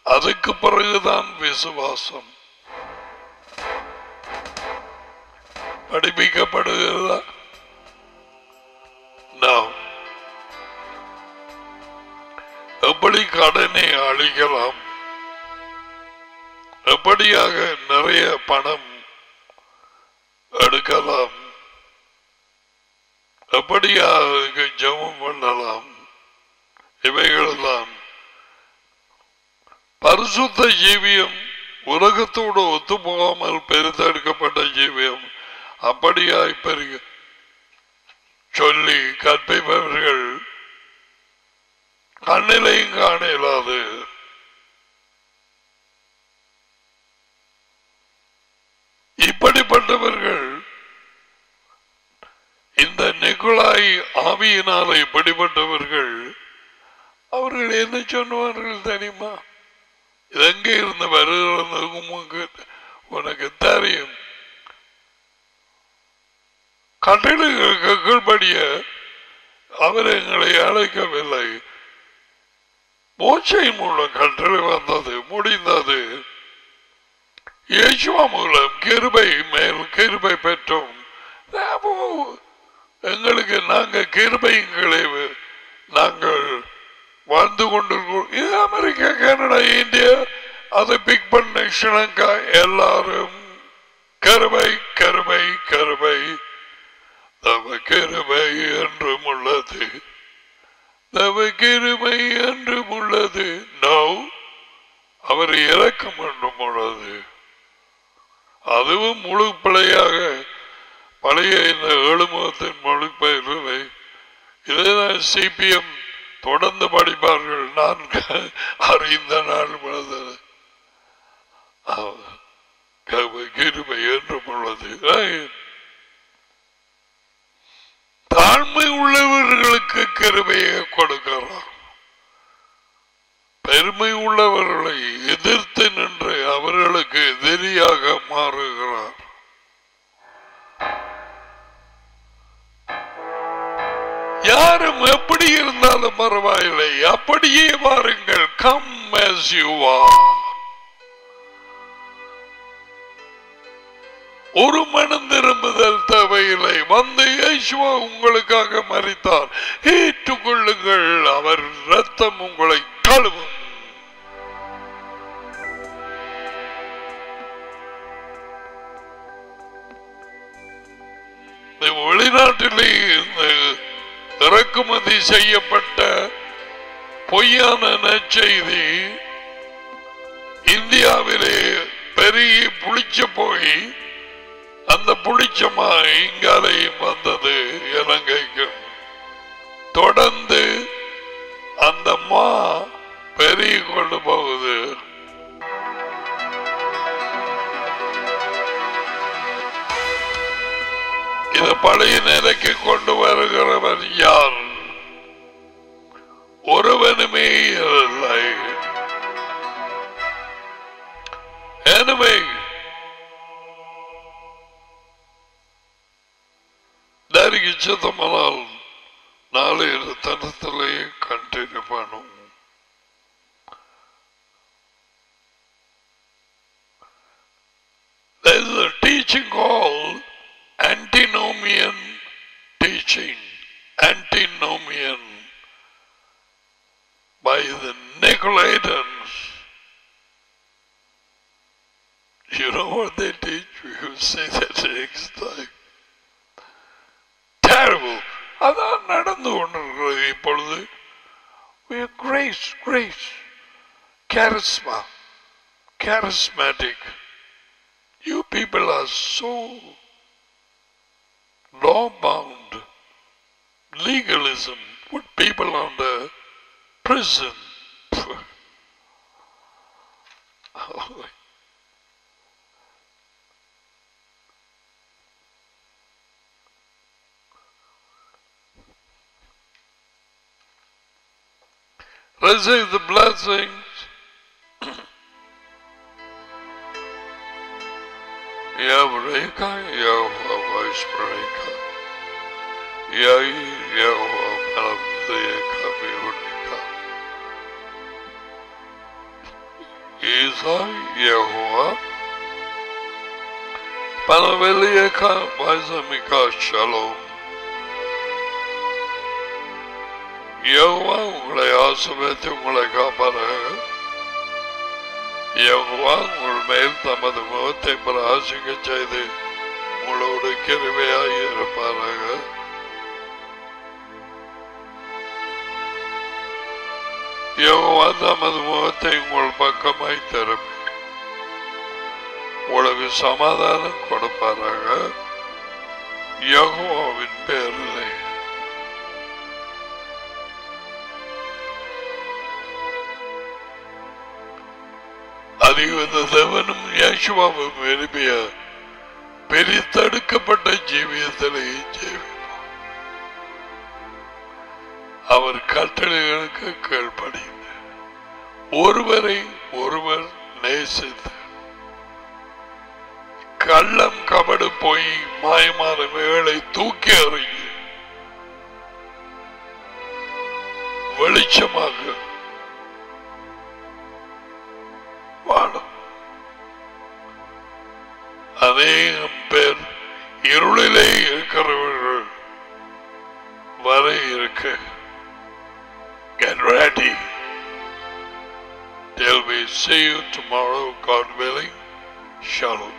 அதுக்கு பிறகுதான் விசுவாசம். படிப்பிக்கப்படுகிறதா? நாம் எப்படி கடனை அழிக்கலாம்? எப்படியாக நிறைய பணம் எடுக்கலாம். எப்படியாக ஜெபம் பண்ணலாம். இவைகளெல்லாம் பரிசுத்த ஜீவியம் உலகத்தோடு ஒத்து போகாமல் பெரிதெடுக்கப்பட்ட ஜீவியம் அப்படியாய் பெருக சொல்லி கற்பிப்பவர்கள் கண்ணிலையும் காண இயலாது. இப்படிப்பட்டவர்கள் இந்த நெகுலாய் ஆவியினால இப்படிப்பட்டவர்கள் அவர்கள் என்ன சொன்னார்கள் தெரியுமா? இது எங்கே இருந்து வருகிறது உனக்கு தெரியும். கட்டளைகளுக்கு கீழ்படிய அவர் எங்களை அழைக்கவில்லை. மூச்சையும் மூலம் கட்டளை வந்தது முடிந்தது. யேசுவா மூலம் கிருபை மேல் கிருபை பெற்றோம் எங்களுக்கு நாங்கள் கிருபைங்களை நாங்கள் வாழ்ந்து கொண்டிருக்கோம் இது அமெரிக்கா கனடா இந்தியா அதை பிக் பண்ண ஸ்ரீலங்கா எல்லாரும் கருவை கருவை கருவை தவ கிருபை என்றும் உள்ளது தவ கிருமை என்றும் உள்ளது நோ அவர் இறக்கம் என்றும் உள்ளது அதுவும் முழு பிழையாக பழைய இந்த ஏழுமுகத்தின் மொழிபெயர்களை இதைதான் சிபிஎம் தொடர்ந்து படிப்பார்கள். நான் அறிந்த நாள் பொழுது கிருமை என்றும் உள்ளது தாழ்மை உள்ளவர்களுக்கு கருமையை கொடுக்கிறார். பெருமை உள்ளவர்களை எதிர்த்து அவர்களுக்கு எதிரியாக மாறுகிறார். யாரும் எப்படி இருந்தாலும் பரவாயில்லை. அப்படியே வாருங்கள். Come as you are. ஒரு மனம் திரும்புதல் தேவையில்லை. வந்து இயேசுவா உங்களுக்காக மறித்தார் ஏற்றுக்கொள்ளுங்கள். அவர் ரத்தம் உங்களை கழுவும். வெளிநாட்டிலே இந்த இறக்குமதி செய்யப்பட்ட பொய்யான நற்செய்தி இந்தியாவிலே பெருகி புளிச்ச போய் அந்த புளிச்சமா இங்காலையும் வந்தது இலங்கைக்கும் தொடர்ந்து அந்த மா பெருகி கொண்டு போகுது. இத பழைய நிலைக்கு கொண்டு வருகிறவர் யார்? ஒருவனுமே இல்லை. எனவே நெருங்கி சித்தமானால் நாளைய தனத்திலே கண்டினியூ பண்ணும் teaching call a teaching called antinomian teaching, antinomian by the Nicolaitans. You know what they teach? We will say that next time. Terrible. அதான் நடந்து கொண்டிருக்கிறது இப்பொழுது We are grace, grace, charisma, charismatic. You people are so law bound. Legalism put people under prison. *laughs* Receive the blessings. *clears throat* Yavreka, Yahweh Vishpareka, Yair, Yahweh Palamideka, Virunika, Isa, Yahweh, Palamideka, Vaisamika, Shalom. Jehovah உங்களை ஆசிர்வதித்து உங்களை காப்பாராக யெகோவா உங்கள் மேல் தமது முகத்தை பிரகாசிக்க செய்து உங்களோடு கிருமையாக இருப்பாராக யெகோவா தமது முகத்தை உங்கள் பக்கமாய் திருப்பி உங்களுக்கு சமாதானம் கொடுப்பாராக. யெகோவாவின் பேரில். அதிக தேவனும் யேசுவாவும் விரும்பிய பெரித்தெடுக்கப்பட்ட ஜீவியத்திலே ஜீவிப்போம். அவர் கட்டளைகளுக்கு கீழ்ப்படிந்து ஒருவரை ஒருவர் நேசித்து கள்ளம் கபடு போய் மாயமான வேலை தூக்கி அறிஞ்சு வெளிச்சமாக வாழும். அநேகம் பேர் இருளிலே இருக்கிறவர்கள் வர இருக்க Get ready. Till we see you tomorrow, God willing. Shalom.